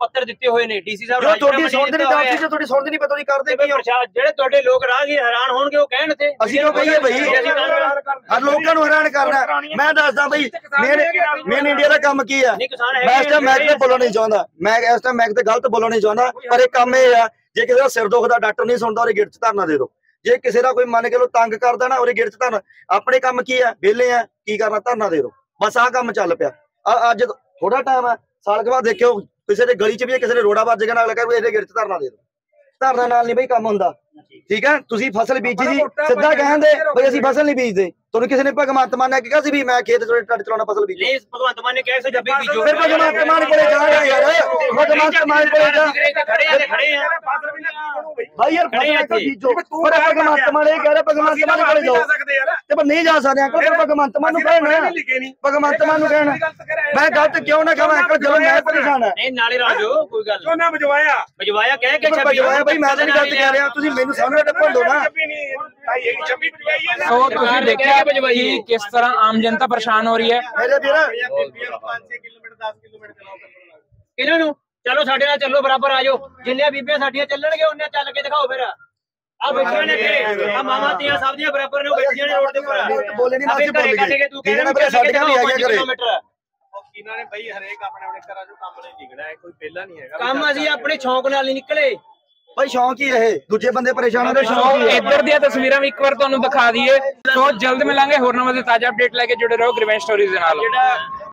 ਪੱਤਰ ਦਿੱਤੇ ਹੋਏ ਨੇ ਡੀਸੀ ਸਾਹਿਬ ਰਾਜ ਤੁਹਾਡੀ ਸੁਣਦੇ ਨਹੀਂ ਤਾਂ ਚੀਜ਼ ਤੁਹਾਡੀ ਸੁਣਦੇ ਨਹੀਂ ਪਤਾ ਨਹੀਂ ਕਰਦੇ ਕੀ ਜਿਹੜੇ ਤੁਹਾਡੇ ਲੋਕ ਰਾਹਗੀਰ ਹੈਰਾਨ ਹੋਣਗੇ ਉਹ ਕਹਿਣ ਤੇ ਅਸੀਂ ਕਿਉਂ ਕਹੀਏ ਬਈ? ਹਰ ਲੋਕਾਂ ਨੂੰ ਹੈਰਾਨ ਕਰਨਾ ਮੈਂ ਦੱਸਦਾ ਬਈ ਮੇਰੇ ਮੇਨ ਇੰਡੀਆ ਦਾ ਕੰਮ ਕੀ ਹੈ ਮੈਂ ਇਸ ਟਾਈਮ ਮੈਕ ਤੇ ਬੋਲਣਾ ਨਹੀਂ ਚਾਹੁੰਦਾ। ਮੈਂ ਇਸ ਟਾਈਮ ਮੈਕ ਤੇ ਗਲਤ ਬੋਲਣਾ ਨਹੀਂ ਚਾਹੁੰਦਾ ਪਰ ਇਹ ਕੰਮ ਇਹ ਆ ਜੇ ਕਿਸੇ ਦਾ ਸਿਰ ਦੁਖਦਾ ਡਾਕਟਰ ਨਹੀਂ ਸੁਣਦਾ ਉਹਦੇ 'ਚ ਧਰਨਾ ਦੇ ਦਿਓ। ਜੇ ਕਿਸੇ ਦਾ ਕੋਈ ਮੰਨ ਕੇ ਲੋ ਤੰਗ ਕਰਦਾ ਨਾ ਉਹਦੇ ਗੇਟ 'ਚ ਧਰਨਾ ਆਪਣੇ ਕੰਮ ਕੀ ਆ? ਵਿਹਲੇ ਆ ਕੀ ਕਰਨਾ? ਧਰਨਾ ਦੇ ਦਿਓ। ਬਸ ਆਹ ਕੰਮ ਚੱਲ ਪਿਆ। ਆ ਅੱਜ ਥੋੜਾ ਟਾਈਮ ਆ ਸਾਲ ਕੇ ਬਾਅਦ ਦੇਖਿਓ ਕਿਸੇ ਦੇ ਗਲੀ 'ਚ ਵੀ ਕਿਸੇ ਦੇ ਰੋੜਾ ਵੱਜ ਗਿਆ ਨਾ ਅਗਲਾ ਕਹੇ ਇਹਦੇ ਗੇਟ 'ਚ ਧਰਨਾ ਦੇ ਦਿਓ। ਧਰਨਾ ਨਾਲ ਨਹੀਂ ਬਈ ਕੰਮ ਹੁੰਦਾ। ਠੀਕ ਹੈ ਤੁਸੀਂ ਫਸਲ ਬੀਜੀ ਦੀ ਸਿੱਧਾ ਕਹਿੰਦੇ ਬਈ ਅਸੀਂ ਫਸਲ ਨਹੀਂ ਬੀਜਦੇ। ਤੁਹਾਨੂੰ ਕਿਸੇ ਨੇ ਭਗਵੰਤ ਮਾਨ ਨੇ ਕਿਹਾ ਸੀ ਵੀ ਮੈਂ ਖੇਤ ਚੋਂ ਟੱਟ ਚਲਾਉਣਾ ਫਸਲ ਬੀਜੋ। ਨਹੀਂ ਭਗਵੰਤ ਮਾਨ ਨੇ ਕਿਹਾ ਸੀ ਜੱਬੀ ਬੀਜੋ। ਫਿਰ ਭਗਵੰਤ ਮਾਨ ਕੋਲੇ ਜਾਣਾ ਯਾਰ। ਭਗਵੰਤ ਮਾਨ ਕੋਲੇ ਜਾ ਖੜੇ ਆ ਖੜੇ ਆ। ਭਾਈ ਯਾਰ ਫਸਲ। ਬੀਜੋ। ਪਰ ਭਗਵੰਤ ਮਾਨ ਇਹ ਕਹਿ ਰਿਹਾ ਭਗਵੰਤ ਮਾਨ ਕੋਲੇ ਜਾਓ। ਸਕਦੇ ਯਾਰ। ਤੇ ਪਰ ਨਹੀਂ ਜਾ ਸਕਦੇ ਅੰਕਲ ਫਿਰ ਭਗਵੰਤ ਮਾਨ ਨੂੰ ਕਹਿਣਾ ਭਗਵੰਤ ਮਾਨ ਨੂੰ ਕਹਿਣਾ ਮੈਂ ਗਲਤ ਕਿਉਂ ਨਾ ਕਹਾਂ? ਅੰਕਲ ਜਦੋਂ ਮੈਂ ਪਰੇਸ਼ਾਨ ਹਾਂ। ਨਹੀਂ ਨਾਲੇ ਰਲ ਜਾਓ ਕੋਈ ਗੱਲ ਨਹੀਂ। ਝੋਨਾ ਬਜਵਾਇਆ ਭਜਵਾਇਆ ਕਹਿ ਕੇ ਪਰ ਭਜਵਾਇਆ ਬਈ ਮੈਂ ਤਾਂ ਨਹੀਂ ਗਲਤ ਕਹਿ ਰਿਹਾ। ਤੁਸੀਂ ਮੈਨੂੰ ਸਾਹਮਣੇ ਟੱਪਣ ਦਿਓ ਨਾ। ਹੈ ਸੋ ਤੁਸੀਂ ਦੇਖਿਆ ਕਿ ਕਿਸ ਤਰ੍ਹਾਂ ਆਮ ਜਨਤਾ ਪਰੇਸ਼ਾਨ ਹੋ ਰਹੀ ਹੈ? ਮੇਰੇ ਵੀਰ। ਇਹਨਾਂ ਨੂੰ? ਚਲੋ ਸਾਡੇ ਨਾਲ ਚੱਲੋ ਬਰਾਬਰ ਆ ਜਾਓ। ਜਿੰਨੀਆਂ ਬੀਬੀਆਂ ਸਾਡੀਆਂ ਚੱਲਣਗੇ ਉਹਨੇ ਚੱਲ ਕੇ ਦਿਖਾਓ ਫਿਰ। ਆ ਬੈਠੀਆਂ ਨੇ ਅੱਗੇ ਆ ਮਾਮਾ ਤੀਆਂ ਸਭ ਦੀਆਂ ਬਰਾਬਰ ਨੇ ਉਹ ਬੈਠੀਆਂ ਨੇ ਰੋਡ ਦੇ ਉੱਪਰ। ਬੋਲੇ ਨਹੀਂ ਮਾਸੀ ਘਰੇ ਬੋਲ ਗਏ ਕਹਿੰਦਾ ਨੇ ਸਾਡੇ ਵੀ ਹੈਗੇ ਘਰੇ। ਇਹਨਾਂ ਨੇ ਬਈ ਹਰੇਕ ਆਪਣੇ ਆਪਣੇ ਘਰਾਂ ਚੋਂ ਕੰਮ ਨਹੀਂ ਨਿਕੜਿਆ ਹੈ ਕੋਈ ਪਹਿਲਾ ਨਹੀਂ ਹੈਗਾ। ਕੰਮ ਅਸੀਂ ਆਪਣੇ ਸ਼ੌਂਕ ਨਾਲ ਨਹੀਂ ਨਿਕਲੇ। ਭਾਈ ਸ਼ੌਂਕ ਹੀ ਇਹ ਦੂਜੇ ਬੰਦੇ ਪਰੇਸ਼ਾਨ ਹੁੰਦੇ ਸੋ ਸ਼ੌਂਕ ਹੀ ਹੈ ਇੱਧਰ ਦੀਆਂ ਤਸਵੀਰਾਂ ਵੀ ਇੱਕ ਵਾਰ ਤੁਹਾਨੂੰ ਦਿਖਾ ਦਈਏ। ਸੋ ਜਲਦ ਮਿਲਾਂਗੇ ਹੋਰ ਨਵਾਂ ਤੇ ਤਾਜ਼ਾ ਅਪਡੇਟ ਲੈ ਕੇ ਜੁੜੇ ਰਹੋ ਗ੍ਰੀਵੈਂਟ ਸਟੋਰੀਜ਼ ਦੇ ਨਾਲ।